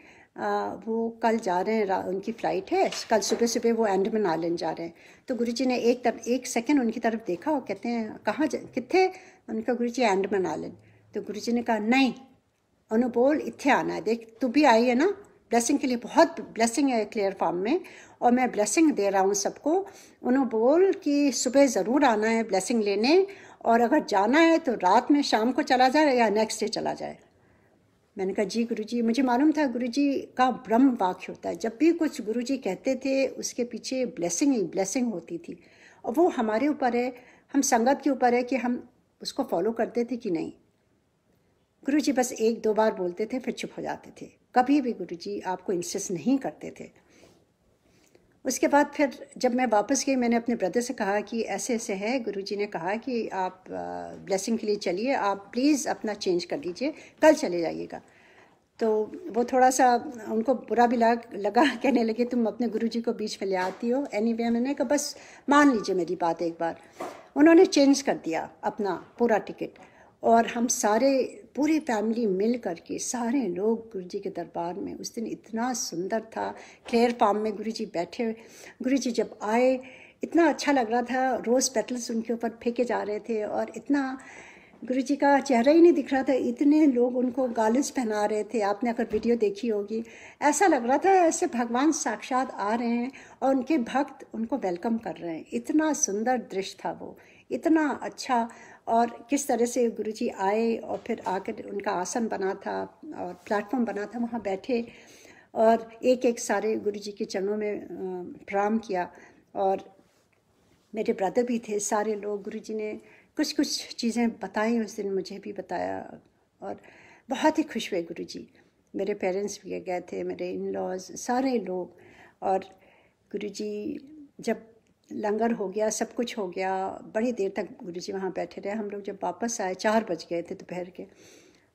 वो कल जा रहे हैं उनकी फ़्लाइट है कल सुबह सुबह वो एंडमन आइलैंड जा रहे हैं। तो गुरुजी ने एक तरफ़ एक सेकंड उनकी तरफ़ देखा और कहते हैं कहाँ कितने उनका गुरु जी एंडमन आइलैंड तो गुरु जी ने कहा, नहीं उन्होंने बोल इतने आना है। देख, तू भी आई है ना? ब्लेसिंग के लिए बहुत ब्लेसिंग है क्लियर फॉर्म में। और मैं ब्लेसिंग दे रहा हूँ सबको। उन्होंने बोल कि सुबह ज़रूर आना है ब्लेसिंग लेने। और अगर जाना है तो रात में शाम को चला जाए या नेक्स्ट डे चला जाए? मैंने कहा, जी, गुरुजी, मुझे मालूम था, गुरुजी का ब्रह्म वाक्य होता है। जब भी कुछ गुरुजी कहते थे, उसके पीछे ब्लेसिंग ही ब्लेसिंग होती थी। और वो हमारे ऊपर है। हम संगत के ऊपर है कि हम उसको फॉलो करते थे कि नहीं? गुरु जी बस एक दो बार बोलते थे, फिर चुप हो जाते थे। कभी भी गुरु जी आपको इंसिस्ट नहीं करते थे। उसके बाद फिर जब मैं वापस गई, मैंने अपने ब्रदर से कहा कि ऐसे ऐसे है। गुरुजी ने कहा कि आप ब्लेसिंग के लिए चलिए। आप प्लीज़ अपना चेंज कर लीजिए कल चले जाइएगा। तो वो थोड़ा सा उनको बुरा भी लग, लगा, कहने लगे, तुम अपने गुरुजी को बीच में ले आती हो। एनी वे मैंने कहा, बस मान लीजिए मेरी बात एक बार। उन्होंने चेंज कर दिया अपना पूरा टिकट। और हम सारे, पूरी फैमिली मिल कर के सारे लोग गुरु जी के दरबार में उस दिन इतना सुंदर था। क्लेयर फार्म में गुरु जी बैठे हुए गुरु जी जब आए, इतना अच्छा लग रहा था। रोज़ पेटल्स उनके ऊपर फेंके जा रहे थे और इतना गुरु जी का चेहरा ही नहीं दिख रहा था। इतने लोग उनको गालिस पहना रहे थे। आपने अगर वीडियो देखी होगी। ऐसा लग रहा था ऐसे भगवान साक्षात आ रहे हैं और उनके भक्त उनको वेलकम कर रहे हैं। इतना सुंदर दृश्य था वो। इतना अच्छा और किस तरह से गुरु जी आए और फिर आकर उनका आसन बना था और प्लेटफॉर्म बना था, वहाँ बैठे और एक एक सारे गुरु जी के चरणों में प्रणाम किया। और मेरे ब्रदर भी थे। सारे लोग गुरु जी ने कुछ कुछ चीज़ें बताई, उस दिन मुझे भी बताया और बहुत ही खुश हुए गुरु जी मेरे पेरेंट्स भी गए थे, मेरे इन लॉज सारे लोग और गुरु जी जब लंगर हो गया, सब कुछ हो गया, बड़ी देर तक गुरु जी वहाँ बैठे रहे। हम लोग जब वापस आए, चार बज गए थे दोपहर के।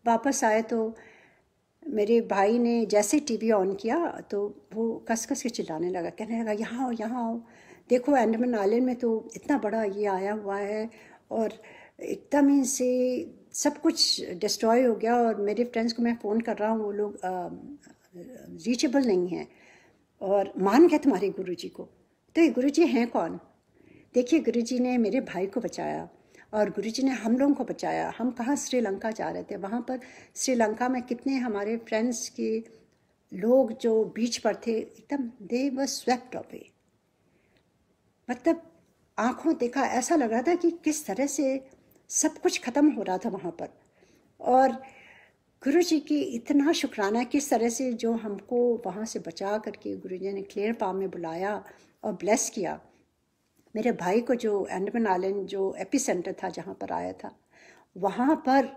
वापस आए तो मेरे भाई ने जैसे टीवी ऑन किया तो वो कस कस के चिल्लाने लगा। कहने लगा, यहाँ आओ यहाँ आओ। देखो एंडमन आइलैंड में तो इतना बड़ा ये आया हुआ है और एकदम से सब कुछ डिस्ट्रॉय हो गया और मेरे फ्रेंड्स को मैं फ़ोन कर रहा हूँ, वो लोग रीचेबल नहीं हैं। और मान गए तुम्हारे गुरु जी को। तो ये गुरु जी हैं कौन? देखिए गुरु जी ने मेरे भाई को बचाया और गुरु जी ने हम लोगों को बचाया। हम कहाँ श्रीलंका जा रहे थे? वहाँ पर श्रीलंका में कितने हमारे फ्रेंड्स के लोग जो बीच पर थे, एकदम दे व स्वेप्ट मतलब आँखों देखा, ऐसा लग रहा था कि किस तरह से सब कुछ ख़त्म हो रहा था वहाँ पर। और गुरु जी की इतना शुक्राना, किस तरह से जो हमको वहाँ से बचा करके गुरु जी ने क्लियर पाम में बुलाया और ब्लेस किया। मेरे भाई को जो एंडमन आइलैंड जो एपी सेंटर था, जहाँ पर आया था, वहाँ पर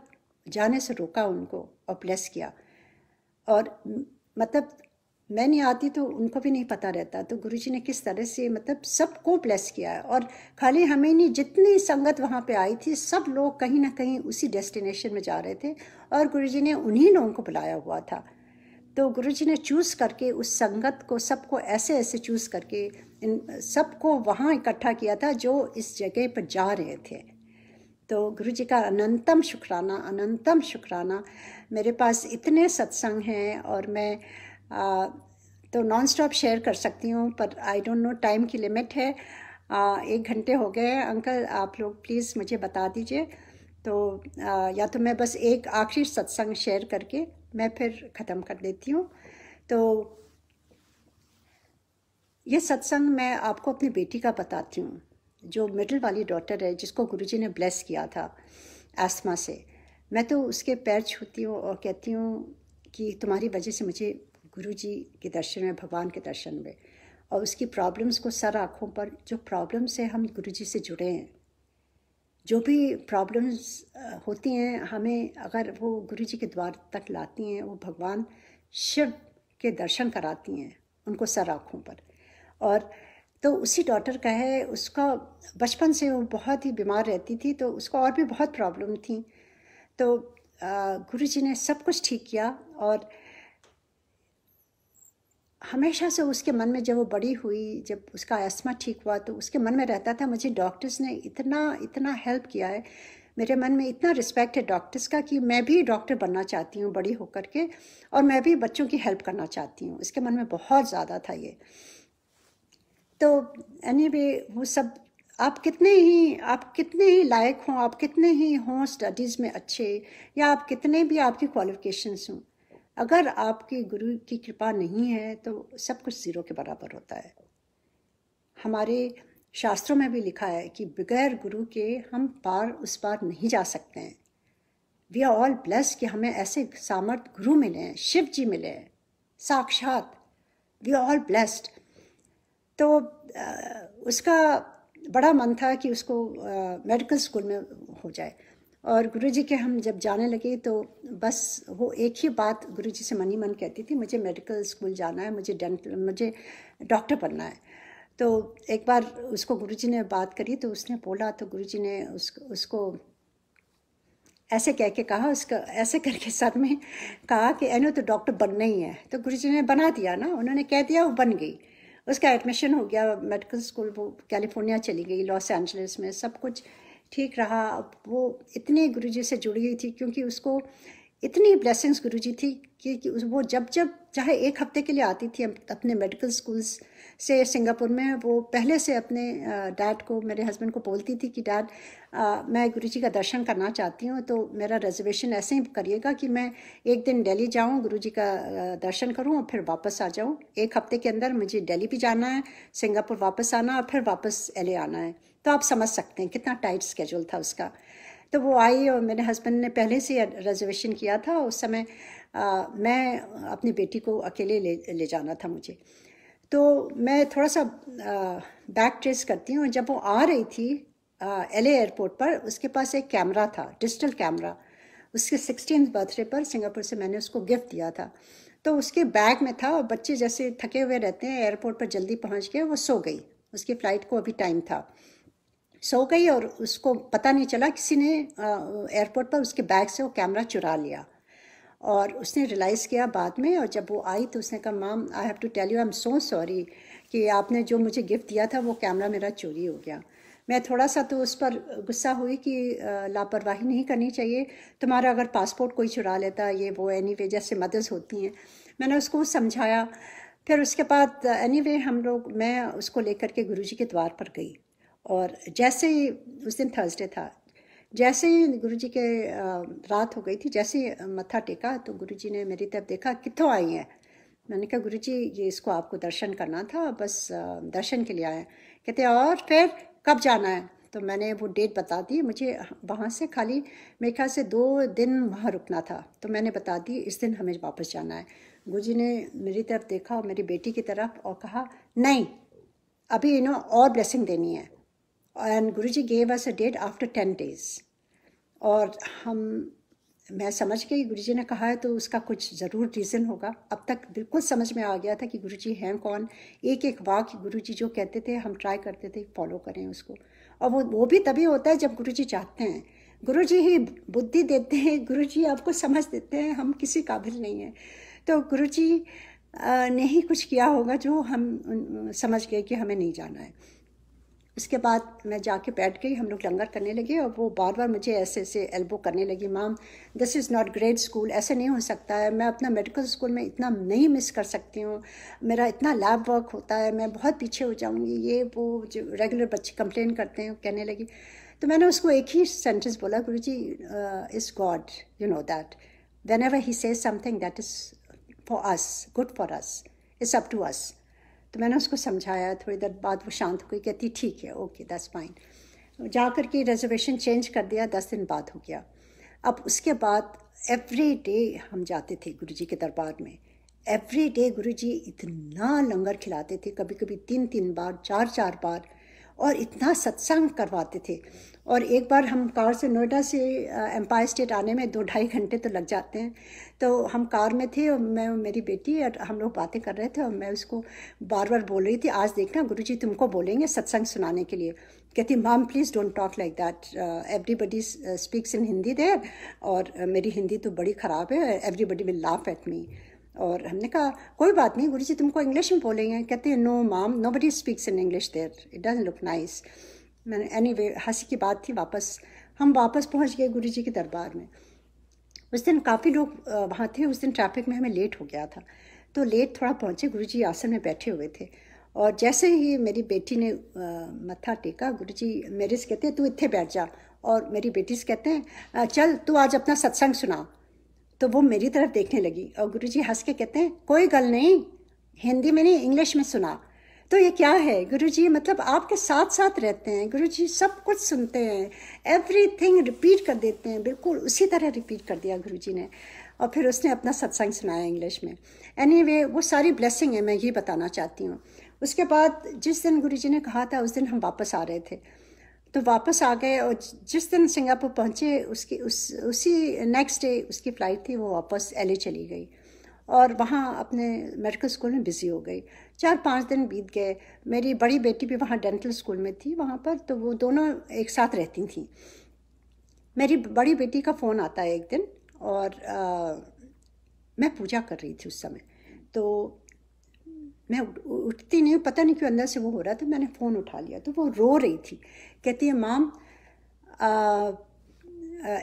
जाने से रोका उनको और ब्लेस किया। और मतलब मैं नहीं आती तो उनको भी नहीं पता रहता तो गुरुजी ने किस तरह से मतलब सबको ब्लेस किया है। और खाली हमें नहीं, जितनी संगत वहाँ पे आई थी, सब लोग कहीं ना कहीं उसी डेस्टिनेशन में जा रहे थे और गुरुजी ने उन्हीं लोगों को बुलाया हुआ था। तो गुरुजी ने चूज़ करके उस संगत को, सबको ऐसे ऐसे चूज़ करके इन सबको वहाँ इकट्ठा किया था जो इस जगह पर जा रहे थे। तो गुरु जी का अनंतम शुक्राना अनंतम शुक्राना। मेरे पास इतने सत्संग हैं और मैं तो नॉन स्टॉप शेयर कर सकती हूँ पर आई डोंट नो टाइम की लिमिट है। आ, एक घंटे हो गए अंकल आप लोग प्लीज़ मुझे बता दीजिए। तो आ, या तो मैं बस एक आखिरी सत्संग शेयर करके मैं फिर ख़त्म कर देती हूँ। तो ये सत्संग मैं आपको अपनी बेटी का बताती हूँ जो मिडिल वाली डॉटर है जिसको गुरुजी ने ब्लेस किया था आसमा से। मैं तो उसके पैर छूती हूँ और कहती हूँ कि तुम्हारी वजह से मुझे गुरु जी के दर्शन में, भगवान के दर्शन में, और उसकी प्रॉब्लम्स को सर आँखों पर, जो प्रॉब्लम से हम गुरु जी से जुड़े हैं। जो भी प्रॉब्लम्स होती हैं, हमें अगर वो गुरु जी के द्वार तक लाती हैं, वो भगवान शिव के दर्शन कराती हैं, उनको सर आँखों पर। और तो उसी डॉटर का है, उसका बचपन से वो बहुत ही बीमार रहती थी तो उसको और भी बहुत प्रॉब्लम थी। तो गुरु जी ने सब कुछ ठीक किया, और हमेशा से उसके मन में जब वो बड़ी हुई जब उसका एस्मा ठीक हुआ तो उसके मन में रहता था मुझे डॉक्टर्स ने इतना इतना हेल्प किया है। मेरे मन में इतना रिस्पेक्ट है डॉक्टर्स का कि मैं भी डॉक्टर बनना चाहती हूँ बड़ी होकर के और मैं भी बच्चों की हेल्प करना चाहती हूँ। इसके मन में बहुत ज़्यादा था ये। तो एनी anyway, वो सब आप कितने ही आप कितने ही लायक हों आप कितने ही हों स्टडीज़ में अच्छे या आप कितने भी आपकी क्वालिफिकेशंस हों अगर आपकी गुरु की कृपा नहीं है तो सब कुछ ज़ीरो के बराबर होता है। हमारे शास्त्रों में भी लिखा है कि बगैर गुरु के हम पार, उस पार नहीं जा सकते हैं। वी आर ऑल ब्लेस कि हमें ऐसे सामर्थ गुरु मिले हैं, शिव जी मिले हैं, साक्षात। वी आर ऑल ब्लेस्ड तो उसका बड़ा मन था कि उसको मेडिकल स्कूल में हो जाए। और गुरुजी के हम जब जाने लगे तो बस वो एक ही बात गुरुजी से मनी मन कहती थी, मुझे मेडिकल स्कूल जाना है, मुझे डेंटल मुझे डॉक्टर बनना है। तो एक बार उसको गुरुजी ने बात करी तो उसने बोला तो गुरुजी ने उस, उसको ऐसे कह के कहा, उसका ऐसे करके सर में कहा कि एनो तो डॉक्टर बनना ही है। तो गुरुजी ने बना दिया ना, उन्होंने कह दिया, वो बन गई। उसका एडमिशन हो गया मेडिकल स्कूल वो कैलिफ़ोर्निया चली गई लॉस एंजलिस में सब कुछ ठीक रहा। वो इतने गुरु जी से जुड़ी हुई थी क्योंकि उसको इतनी ब्लेसिंग्स गुरु जी थी कि, कि वो जब जब चाहे एक हफ़्ते के लिए आती थी अपने मेडिकल स्कूल्स से सिंगापुर में वो पहले से अपने डैड को मेरे हस्बैंड को बोलती थी कि डैड मैं गुरु जी का दर्शन करना चाहती हूँ तो मेरा रिजर्वेशन ऐसे ही करिएगा कि मैं एक दिन दिल्ली जाऊँ गुरु जी का दर्शन करूँ और फिर वापस आ जाऊँ। एक हफ़्ते के अंदर मुझे दिल्ली भी जाना है सिंगापुर वापस आना और फिर वापस एले आना है। तो आप समझ सकते हैं कितना टाइट स्केजूल था उसका। तो वो आई और मेरे हस्बैंड ने पहले से रिजर्वेशन किया था उस समय आ, मैं अपनी बेटी को अकेले ले ले जाना था मुझे। तो मैं थोड़ा सा बैक ट्रेस करती हूँ जब वो आ रही थी एल एयरपोर्ट पर उसके पास एक कैमरा था डिजिटल कैमरा उसके सिक्सटीन बर्थडे पर सिंगापुर से मैंने उसको गिफ्ट दिया था। तो उसके बैग में था और बच्चे जैसे थके हुए रहते हैं एयरपोर्ट पर जल्दी पहुँच गए वो सो गई। उसकी फ़्लाइट को अभी टाइम था। सो गई और उसको पता नहीं चला, किसी ने एयरपोर्ट पर उसके बैग से वो कैमरा चुरा लिया। और उसने रियलाइज़ किया बाद में और जब वो आई तो उसने कहा, mom I have to tell you I am so sorry कि आपने जो मुझे गिफ्ट दिया था वो कैमरा मेरा चोरी हो गया। मैं थोड़ा सा तो उस पर गुस्सा हुई कि लापरवाही नहीं करनी चाहिए। तुम्हारा अगर पासपोर्ट कोई चुरा लेता, ये वो एनी वे जैसे मदर्स होती हैं। मैंने उसको समझाया। फिर उसके बाद एनी वे हम लोग, मैं उसको लेकर के गुरुजी के द्वार पर गई। और जैसे ही, उस दिन थर्सडे था, जैसे ही गुरु जी के रात हो गई थी, जैसे ही मत्था टेका तो गुरु जी ने मेरी तरफ़ देखा कितों आई हैं? मैंने कहा गुरु जी ये इसको आपको दर्शन करना था, बस दर्शन के लिए आए कहते, और फिर कब जाना है? तो मैंने वो डेट बता दी, मुझे वहाँ से खाली, मेरे ख्याल से दो दिन वहाँ रुकना था। तो मैंने बता दी, इस दिन हमें वापस जाना है। गुरु जी ने मेरी तरफ़ देखा मेरी बेटी की तरफ़ और कहा, नहीं, अभी इन्हों और ब्लेसिंग देनी है। And Guru ji gave us a date after ten days और हम, मैं समझ गई गुरु जी ने कहा है तो उसका कुछ ज़रूर रीज़न होगा। अब तक बिल्कुल समझ में आ गया था कि गुरु जी हैं कौन। एक एक वाक्य गुरु जी जो कहते थे, हम ट्राई करते थे फॉलो करें उसको। और वो वो भी तभी होता है जब गुरु जी चाहते हैं। गुरु जी ही बुद्धि देते हैं गुरु जी आपको समझ देते हैं, हम किसी काबिल नहीं हैं। तो गुरु जी ने ही कुछ किया होगा जो हम समझ गए कि हमें नहीं जाना है। उसके बाद मैं जाके बैठ गई, हम लोग लंगर करने लगे और वो बार बार मुझे ऐसे ऐसे एल्बो करने लगी mom this is not great school ऐसे नहीं हो सकता है। मैं अपना मेडिकल स्कूल में इतना नहीं मिस कर सकती हूँ। मेरा इतना लैब वर्क होता है, मैं बहुत पीछे हो जाऊँगी। ये, वो जो रेगुलर बच्चे कंप्लेन करते हैं कहने लगी। तो मैंने उसको एक ही सेंटेंस बोला, Guru ji is God you know that whenever he says something that is for us good for us it's up to us तो मैंने उसको समझाया, थोड़ी देर बाद वो शांत हो गई, कहती, ठीक है ओके दैट्स फाइन जा कर के रिजर्वेशन चेंज कर दिया, दस दिन बाद हो गया। अब उसके बाद एवरी डे हम जाते थे गुरु जी के दरबार में। एवरी डे गुरु जी इतना लंगर खिलाते थे कभी कभी तीन तीन बार चार चार बार, और इतना सत्संग करवाते थे। और एक बार हम कार से नोएडा से एम्पायर स्टेट आने में दो ढाई घंटे तो लग जाते हैं। तो हम कार में थे और मैं मेरी बेटी और हम लोग बातें कर रहे थे और मैं उसको बार बार बोल रही थी, आज देखना गुरु जी तुमको बोलेंगे सत्संग सुनाने के लिए। कहती mom please don't talk like that everybody speaks in Hindi there और मेरी हिंदी तो बड़ी ख़राब है। Everybody will laugh at me और हमने कहा, कोई बात नहीं गुरु जी तुमको इंग्लिश में बोलेंगे। कहते हैं no mom nobody speaks in English there it doesn't look nice मैंने एनी वे हँसी की बात थी वापस। हम वापस पहुँच गए गुरु जी के दरबार में। उस दिन काफ़ी लोग वहाँ थे, उस दिन ट्रैफ़िक में हमें लेट हो गया था। तो लेट थोड़ा पहुँचे, गुरु जी आसन में बैठे हुए थे। और जैसे ही मेरी बेटी ने मत्था टेका, गुरु जी मेरे से कहते हैं, तू इतने बैठ जा। और मेरी बेटी से कहते हैं चल, तू आज अपना सत्संग सुना। तो वो मेरी तरफ़ देखने लगी और गुरु जी हंस के कहते हैं, कोई गल नहीं, हिंदी में नहीं, इंग्लिश में सुना। तो ये क्या है? गुरु जी मतलब आपके साथ साथ रहते हैं। गुरु जी सब कुछ सुनते हैं। एवरी थिंग रिपीट कर देते हैं। बिल्कुल उसी तरह रिपीट कर दिया गुरु जी ने। और फिर उसने अपना सत्संग सुनाया इंग्लिश में। एनी anyway, वो सारी ब्लेसिंग है मैं ये बताना चाहती हूँ। उसके बाद जिस दिन गुरु जी ने कहा था उस दिन हम वापस आ रहे थे। तो वापस आ गए और जिस दिन सिंगापुर पहुँचे उसकी उस उसी नेक्स्ट डे उसकी फ़्लाइट थी वो वापस एल चली गई। और वहाँ अपने मेडिकल स्कूल में बिज़ी हो गई। चार पाँच दिन बीत गए। मेरी बड़ी बेटी भी वहाँ डेंटल स्कूल में थी वहाँ पर तो वो दोनों एक साथ रहती थी। मेरी बड़ी बेटी का फ़ोन आता है एक दिन और आ, मैं पूजा कर रही थी उस समय। तो मैं उठती नहीं पता नहीं क्यों अंदर से वो हो रहा था मैंने फ़ोन उठा लिया। तो वो रो रही थी। कहती है mom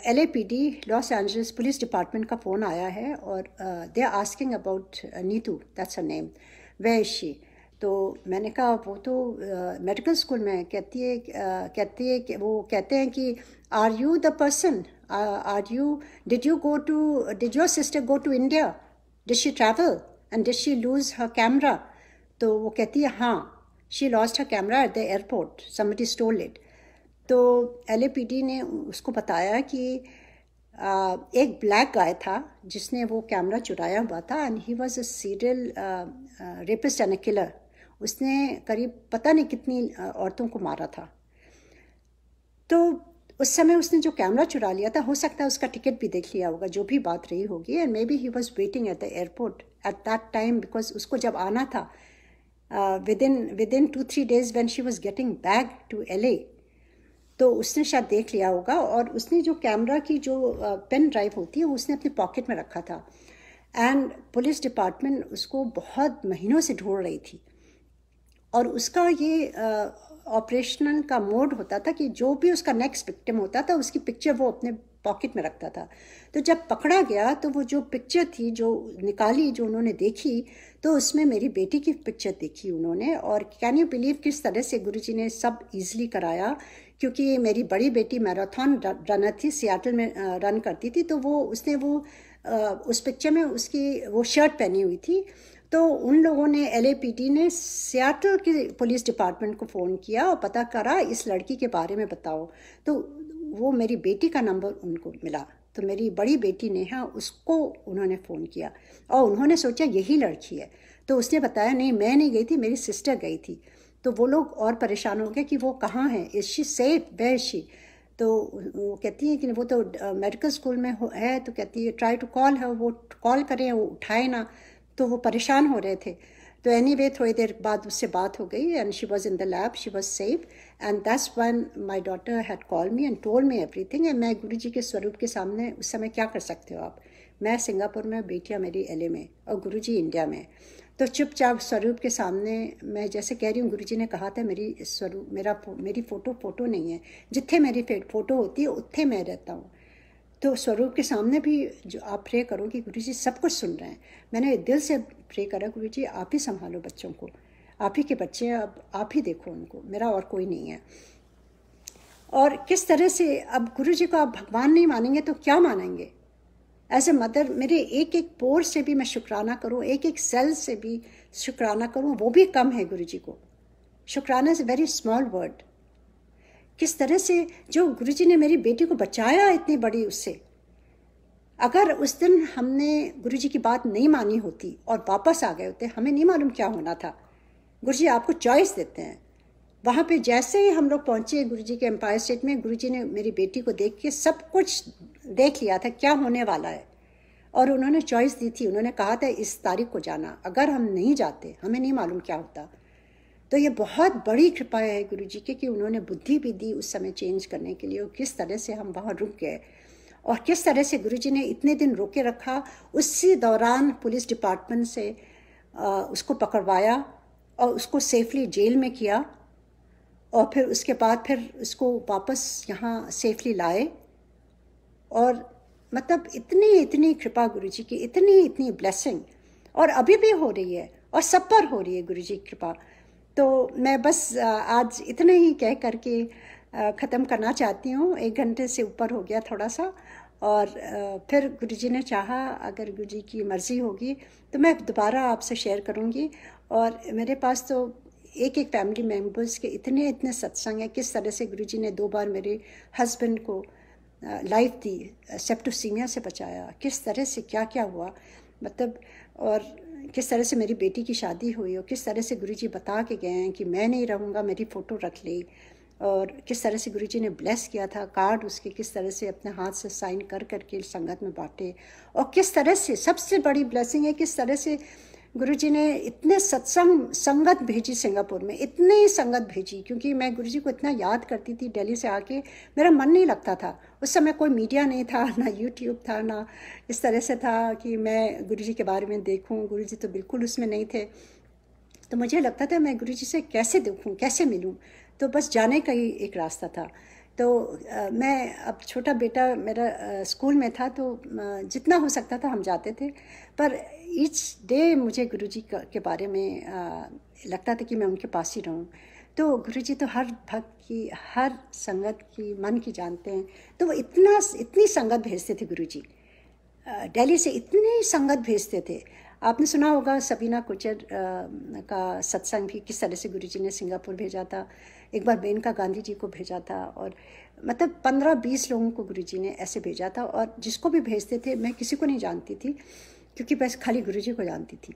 L A P D Los Angeles police department का फ़ोन आया है और they are asking about Neetu that's a name way she तो मैंने कहा, वो तो मेडिकल स्कूल में कहती है कहती है वो कहते हैं कि are you the person are you did you go to did your sister go to India did she travel and did she lose her camera तो वो कहती है हाँ she lost her camera at the airport somebody stole it तो LAPD ने उसको बताया कि एक ब्लैक गाय था जिसने वो कैमरा चुराया हुआ था and he was a serial rapist and killer उसने करीब पता नहीं कितनी औरतों को मारा था। तो उस समय उसने जो कैमरा चुरा लिया था, हो सकता है उसका टिकट भी देख लिया होगा, जो भी बात रही होगी। And maybe he was waiting at the airport at that time because उसको जब आना था within within two three days when she was getting back to L A तो उसने शायद देख लिया होगा और उसने जो कैमरा की जो पेन ड्राइव होती है, उसने अपने पॉकेट में रखा था। एंड पुलिस डिपार्टमेंट उसको बहुत महीनों से ढूंढ रही थी। और उसका ये ऑपरेशनल का मोड होता था कि जो भी उसका नेक्स्ट विक्टिम होता था, उसकी पिक्चर वो अपने पॉकेट में रखता था। तो जब पकड़ा गया तो वो जो पिक्चर थी, जो निकाली, जो उन्होंने देखी तो उसमें मेरी बेटी की पिक्चर देखी उन्होंने। और कैन यू बिलीव किस तरह से गुरुजी ने सब इजीली कराया क्योंकि मेरी बड़ी बेटी मैराथन रनर थी, सियाटल में रन करती थी तो वो, उसने वो उस पिक्चर में उसकी वो शर्ट पहनी हुई थी। तो उन लोगों ने, एलएपीटी ने सियाटल के पुलिस डिपार्टमेंट को फ़ोन किया और पता करा, इस लड़की के बारे में बताओ। तो वो मेरी बेटी का नंबर उनको मिला। तो मेरी बड़ी बेटी नेहा, उसको उन्होंने फ़ोन किया। और उन्होंने सोचा, यही लड़की है। तो उसने बताया, नहीं, मैं नहीं गई थी, मेरी सिस्टर गई थी। तो वो लोग और परेशान हो गए कि वो कहाँ हैं? Is she safe way she तो वो कहती है कि वो तो मेडिकल स्कूल में है तो कहती है ट्राई टू कॉल है वो कॉल करें, वो उठाए ना। तो वो परेशान हो रहे थे। तो एनी वे थोड़ी देर बाद उससे बात हो गई and she was in the lab she was safe and that's one my daughter had call me and told me everything and मैं गुरु जी के स्वरूप के सामने उस समय क्या कर सकते हो आप? मैं सिंगापुर में, बेटियाँ मेरी एल ए में और गुरु जी इंडिया में। तो चुपचाप स्वरूप के सामने मैं जैसे कह रही हूँ गुरु ने कहा था, मेरी स्वरूप मेरा मेरी फ़ोटो फ़ोटो नहीं है। जिथे मेरी फ़ोटो होती है, उत्थे मैं रहता हूँ। तो स्वरूप के सामने भी जो आप प्रे करो कि गुरु जी सब कुछ सुन रहे हैं। मैंने दिल से प्रे करा गुरु जी आप ही संभालो बच्चों को। आप ही के बच्चे हैं, अब आप ही देखो उनको। मेरा और कोई नहीं है। और किस तरह से, अब गुरु जी को आप भगवान नहीं मानेंगे तो क्या मानेंगे? एज ए मदर मेरे एक एक पोर से भी मैं शुक्राना करूँ एक एक सेल से भी शुक्राना करूँ, वो भी कम है गुरु जी को। शुक्राना इज़ वेरी स्मॉल वर्ड किस तरह से जो गुरु जी ने मेरी बेटी को बचाया इतनी बड़ी उससे? अगर उस दिन हमने गुरु जी की बात नहीं मानी होती और वापस आ गए होते, हमें नहीं मालूम क्या होना था। गुरु जी आपको चॉइस देते हैं। वहाँ पे जैसे ही हम लोग पहुँचे गुरु जी के एम्पायर स्टेट में गुरु जी ने मेरी बेटी को देख के सब कुछ देख लिया था, क्या होने वाला है। और उन्होंने चॉइस दी थी, उन्होंने कहा था, इस तारीख को जाना। अगर हम नहीं जाते, हमें नहीं मालूम क्या होता। तो ये बहुत बड़ी कृपा है गुरु जी की, कि उन्होंने बुद्धि भी दी उस समय चेंज करने के लिए, और किस तरह से हम वहाँ रुक गए। और किस तरह से गुरु जी ने इतने दिन रोके रखा, उसी दौरान पुलिस डिपार्टमेंट से उसको पकड़वाया और उसको सेफली जेल में किया। और फिर उसके बाद फिर उसको वापस यहाँ सेफली लाए। और मतलब इतनी इतनी कृपा गुरु जी की, इतनी इतनी ब्लेसिंग और अभी भी हो रही है और सब पर हो रही है गुरु जी की कृपा। तो मैं बस आज इतना ही कह करके ख़त्म करना चाहती हूँ। एक घंटे से ऊपर हो गया थोड़ा सा। और फिर गुरु जी ने चाहा, अगर गुरु जी की मर्ज़ी होगी तो मैं दोबारा आपसे शेयर करूँगी। और मेरे पास तो एक एक फैमिली मेंबर्स के इतने इतने सत्संग हैं। किस तरह से गुरु जी ने दो बार मेरे हस्बैंड को लाइफ दी सेप्टोसीमिया से बचाया, किस तरह से क्या क्या हुआ मतलब और किस तरह से मेरी बेटी की शादी हुई, और किस तरह से गुरुजी बता के गए हैं कि मैं नहीं रहूँगा, मेरी फ़ोटो रख ली, और किस तरह से गुरुजी ने ब्लेस किया था कार्ड उसके किस तरह से अपने हाथ से साइन कर करके संगत में बांटे, और किस तरह से, सबसे बड़ी ब्लेसिंग है, किस तरह से गुरु जी ने इतने सत्संग, संगत भेजी सिंगापुर में, इतनी संगत भेजी, क्योंकि मैं गुरु जी को इतना याद करती थी दिल्ली से आके, मेरा मन नहीं लगता था। उस समय कोई मीडिया नहीं था, ना यूट्यूब था, ना इस तरह से था कि मैं गुरु जी के बारे में देखूँ गुरु जी तो बिल्कुल उसमें नहीं थे। तो मुझे लगता था मैं गुरु से कैसे देखूँ, कैसे मिलूं? तो बस जाने का ही एक रास्ता था। तो आ, मैं अब छोटा बेटा मेरा आ, स्कूल में था तो आ, जितना हो सकता था हम जाते थे। पर ईच डे मुझे गुरुजी के बारे में आ, लगता था कि मैं उनके पास ही रहूँ। तो गुरुजी तो हर भक्त की हर संगत की मन की जानते हैं। तो वो इतना इतनी संगत भेजते थे गुरुजी। दिल्ली से इतनी संगत भेजते थे। आपने सुना होगा सबीना कुचर का सत्संग भी किस तरह से गुरुजी ने सिंगापुर भेजा था। एक बार मेनका गांधी जी को भेजा था और मतलब पंद्रह बीस लोगों को गुरुजी ने ऐसे भेजा था और जिसको भी भेजते थे, मैं किसी को नहीं जानती थी क्योंकि बस खाली गुरुजी को जानती थी।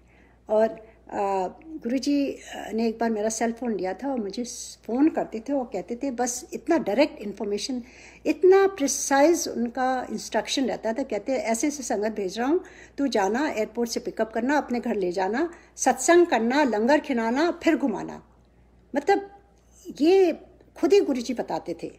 और गुरुजी ने एक बार मेरा सेल फ़ोन लिया था और मुझे फ़ोन करते थे और कहते थे, बस इतना डायरेक्ट इन्फॉर्मेशन इतना प्रिसाइज उनका इंस्ट्रक्शन रहता था, कहते ऐसे ऐसे संगत भेज रहा हूँ, तू जाना एयरपोर्ट से पिकअप करना, अपने घर ले जाना, सत्संग करना, लंगर खिलाना, फिर घुमाना। मतलब ये खुद ही गुरु जी बताते थे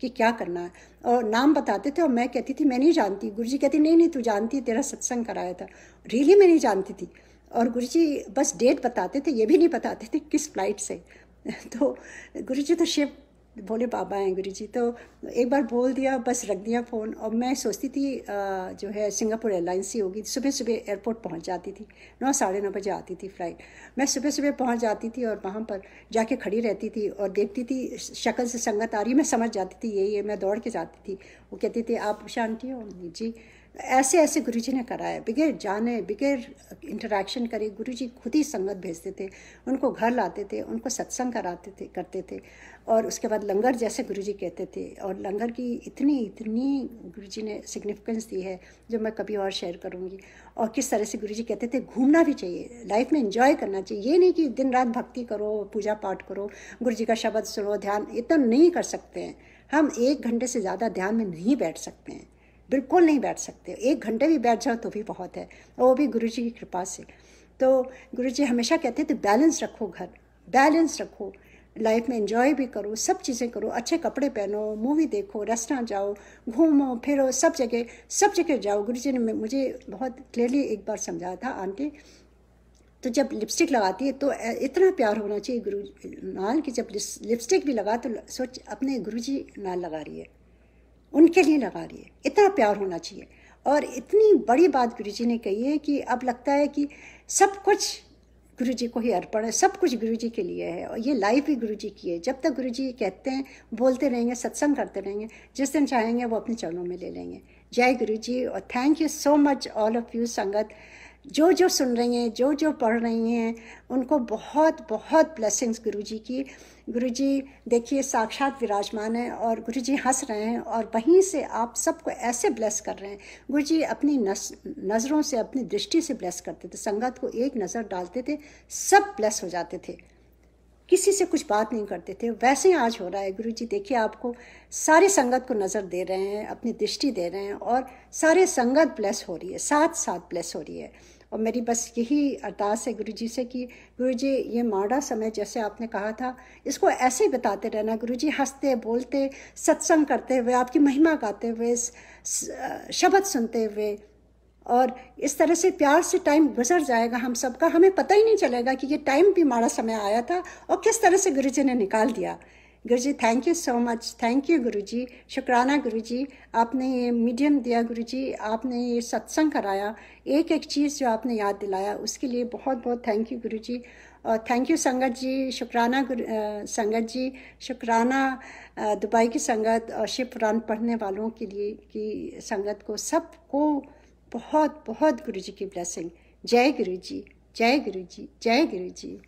कि क्या करना है। और नाम बताते थे और मैं कहती थी, मैं नहीं जानती। गुरु जी कहती, नहीं नहीं, तू जानती है, तेरा सत्संग कराया था। रियली मैं नहीं जानती थी? और गुरु जी बस डेट बताते थे, ये भी नहीं बताते थे किस फ़्लाइट से। तो गुरु जी तो शिव भोले बाबा हैं गुरु जी तो एक बार बोल दिया, बस रख दिया फ़ोन। और मैं सोचती थी जो है सिंगापुर एयरलाइंस ही होगी। सुबह सुबह एयरपोर्ट पहुँच जाती थी। नौ, साढ़े नौ बजे आती थी फ़्लाइट। मैं सुबह सुबह पहुँच जाती थी और वहाँ पर जाके खड़ी रहती थी और देखती थी, शक्ल से संगत आ रही। मैं समझ जाती थी यही है मैं दौड़ के जाती थी। वो कहती थी, आप शांति हो, जी। ऐसे ऐसे गुरु जी ने कराया। बगैर जाने, बगैर इंटरेक्शन करे गुरु जी खुद ही संगत भेजते थे, उनको घर लाते थे, उनको सत्संग कराते थे, करते थे। और उसके बाद लंगर जैसे गुरु जी कहते थे। और लंगर की इतनी इतनी गुरु जी ने सिग्निफिकेंस दी है, जो मैं कभी और शेयर करूँगी। और किस तरह से गुरु जी कहते थे, घूमना भी चाहिए लाइफ में इंजॉय करना चाहिए। ये नहीं कि दिन रात भक्ति करो, पूजा पाठ करो गुरु का शब्द सुनो, ध्यान इतना नहीं कर सकते हैं। हम एक घंटे से ज़्यादा ध्यान में नहीं बैठ सकते हैं। बिल्कुल नहीं बैठ सकते। एक घंटे भी बैठ जाओ तो भी बहुत है। और वो भी गुरु जी की कृपा से। तो गुरु जी हमेशा कहते थे बैलेंस रखो घर। बैलेंस रखो। लाइफ में एंजॉय भी करो, सब चीज़ें करो। अच्छे कपड़े पहनो मूवी देखो रेस्टोरेंट जाओ, घूमो, फिरो, सब जगह सब जगह जाओ। गुरु जी ने मुझे बहुत क्लियरली एक बार समझाया था आंटी। तो जब लिपस्टिक लगाती है तो इतना प्यार होना चाहिए गुरु, नाल कि जब लिपस्टिक भी लगा तो सोच, अपने गुरु जी नाल लगा रही है। उनके लिए लगा रही है इतना प्यार होना चाहिए। और इतनी बड़ी बात गुरु जी ने कही है कि अब लगता है कि सब कुछ गुरु जी को ही अर्पण है, सब कुछ गुरु जी के लिए है। और ये लाइफ भी गुरु जी की है। जब तक गुरु जी कहते हैं, बोलते रहेंगे, सत्संग करते रहेंगे, जिस दिन चाहेंगे वो अपने चरणों में ले लेंगे। जय गुरु जी और thank you so much all of you संगत। जो जो सुन रही हैं, जो जो पढ़ रही हैं, उनको बहुत बहुत ब्लेसिंग्स गुरु जी की। गुरुजी, देखिए, साक्षात विराजमान है और गुरुजी हंस रहे हैं और वहीं से आप सबको ऐसे ब्लेस कर रहे हैं। गुरुजी अपनी नज़रों से, अपनी दृष्टि से ब्लेस करते थे। संगत को एक नज़र डालते थे, सब ब्लेस हो जाते थे। किसी से कुछ बात नहीं करते थे। वैसे ही आज हो रहा है। गुरु जी देखिए, आपको सारे संगत को नज़र दे रहे हैं, अपनी दृष्टि दे रहे हैं और सारे संगत ब्लेस हो रही है साथ साथ ब्लेस हो रही है। और मेरी बस यही अरदास है गुरु जी से कि गुरु जी ये माड़ा समय, जैसे आपने कहा था, इसको ऐसे ही बताते रहना। गुरु जी हँसते, बोलते, सत्संग करते हुए, आपकी महिमा गाते हुए शब्द सुनते हुए, और इस तरह से प्यार से टाइम गुजर जाएगा हम सबका। हमें पता ही नहीं चलेगा कि ये टाइम भी माड़ा समय आया था और किस तरह से गुरु जी ने निकाल दिया। Guru ji thank you so much thank you Guru ji. शुक्राना, गुरु जी. आपने ये मीडियम दिया, गुरु जी. आपने ये सत्संग कराया. एक एक चीज़ जो आपने याद दिलाया, उसके लिए बहुत बहुत थैंक यू गुरु जी. और थैंक यू संगत जी. शुक्राना, गुरु संगत जी. शुक्राना दुबई की संगत और शिव पुराण पढ़ने वालों के लिए, की संगत को सबको बहुत बहुत गुरु जी की ब्लेसिंग जय गुरु जी. जय गुरु जी. जय गुरु जी.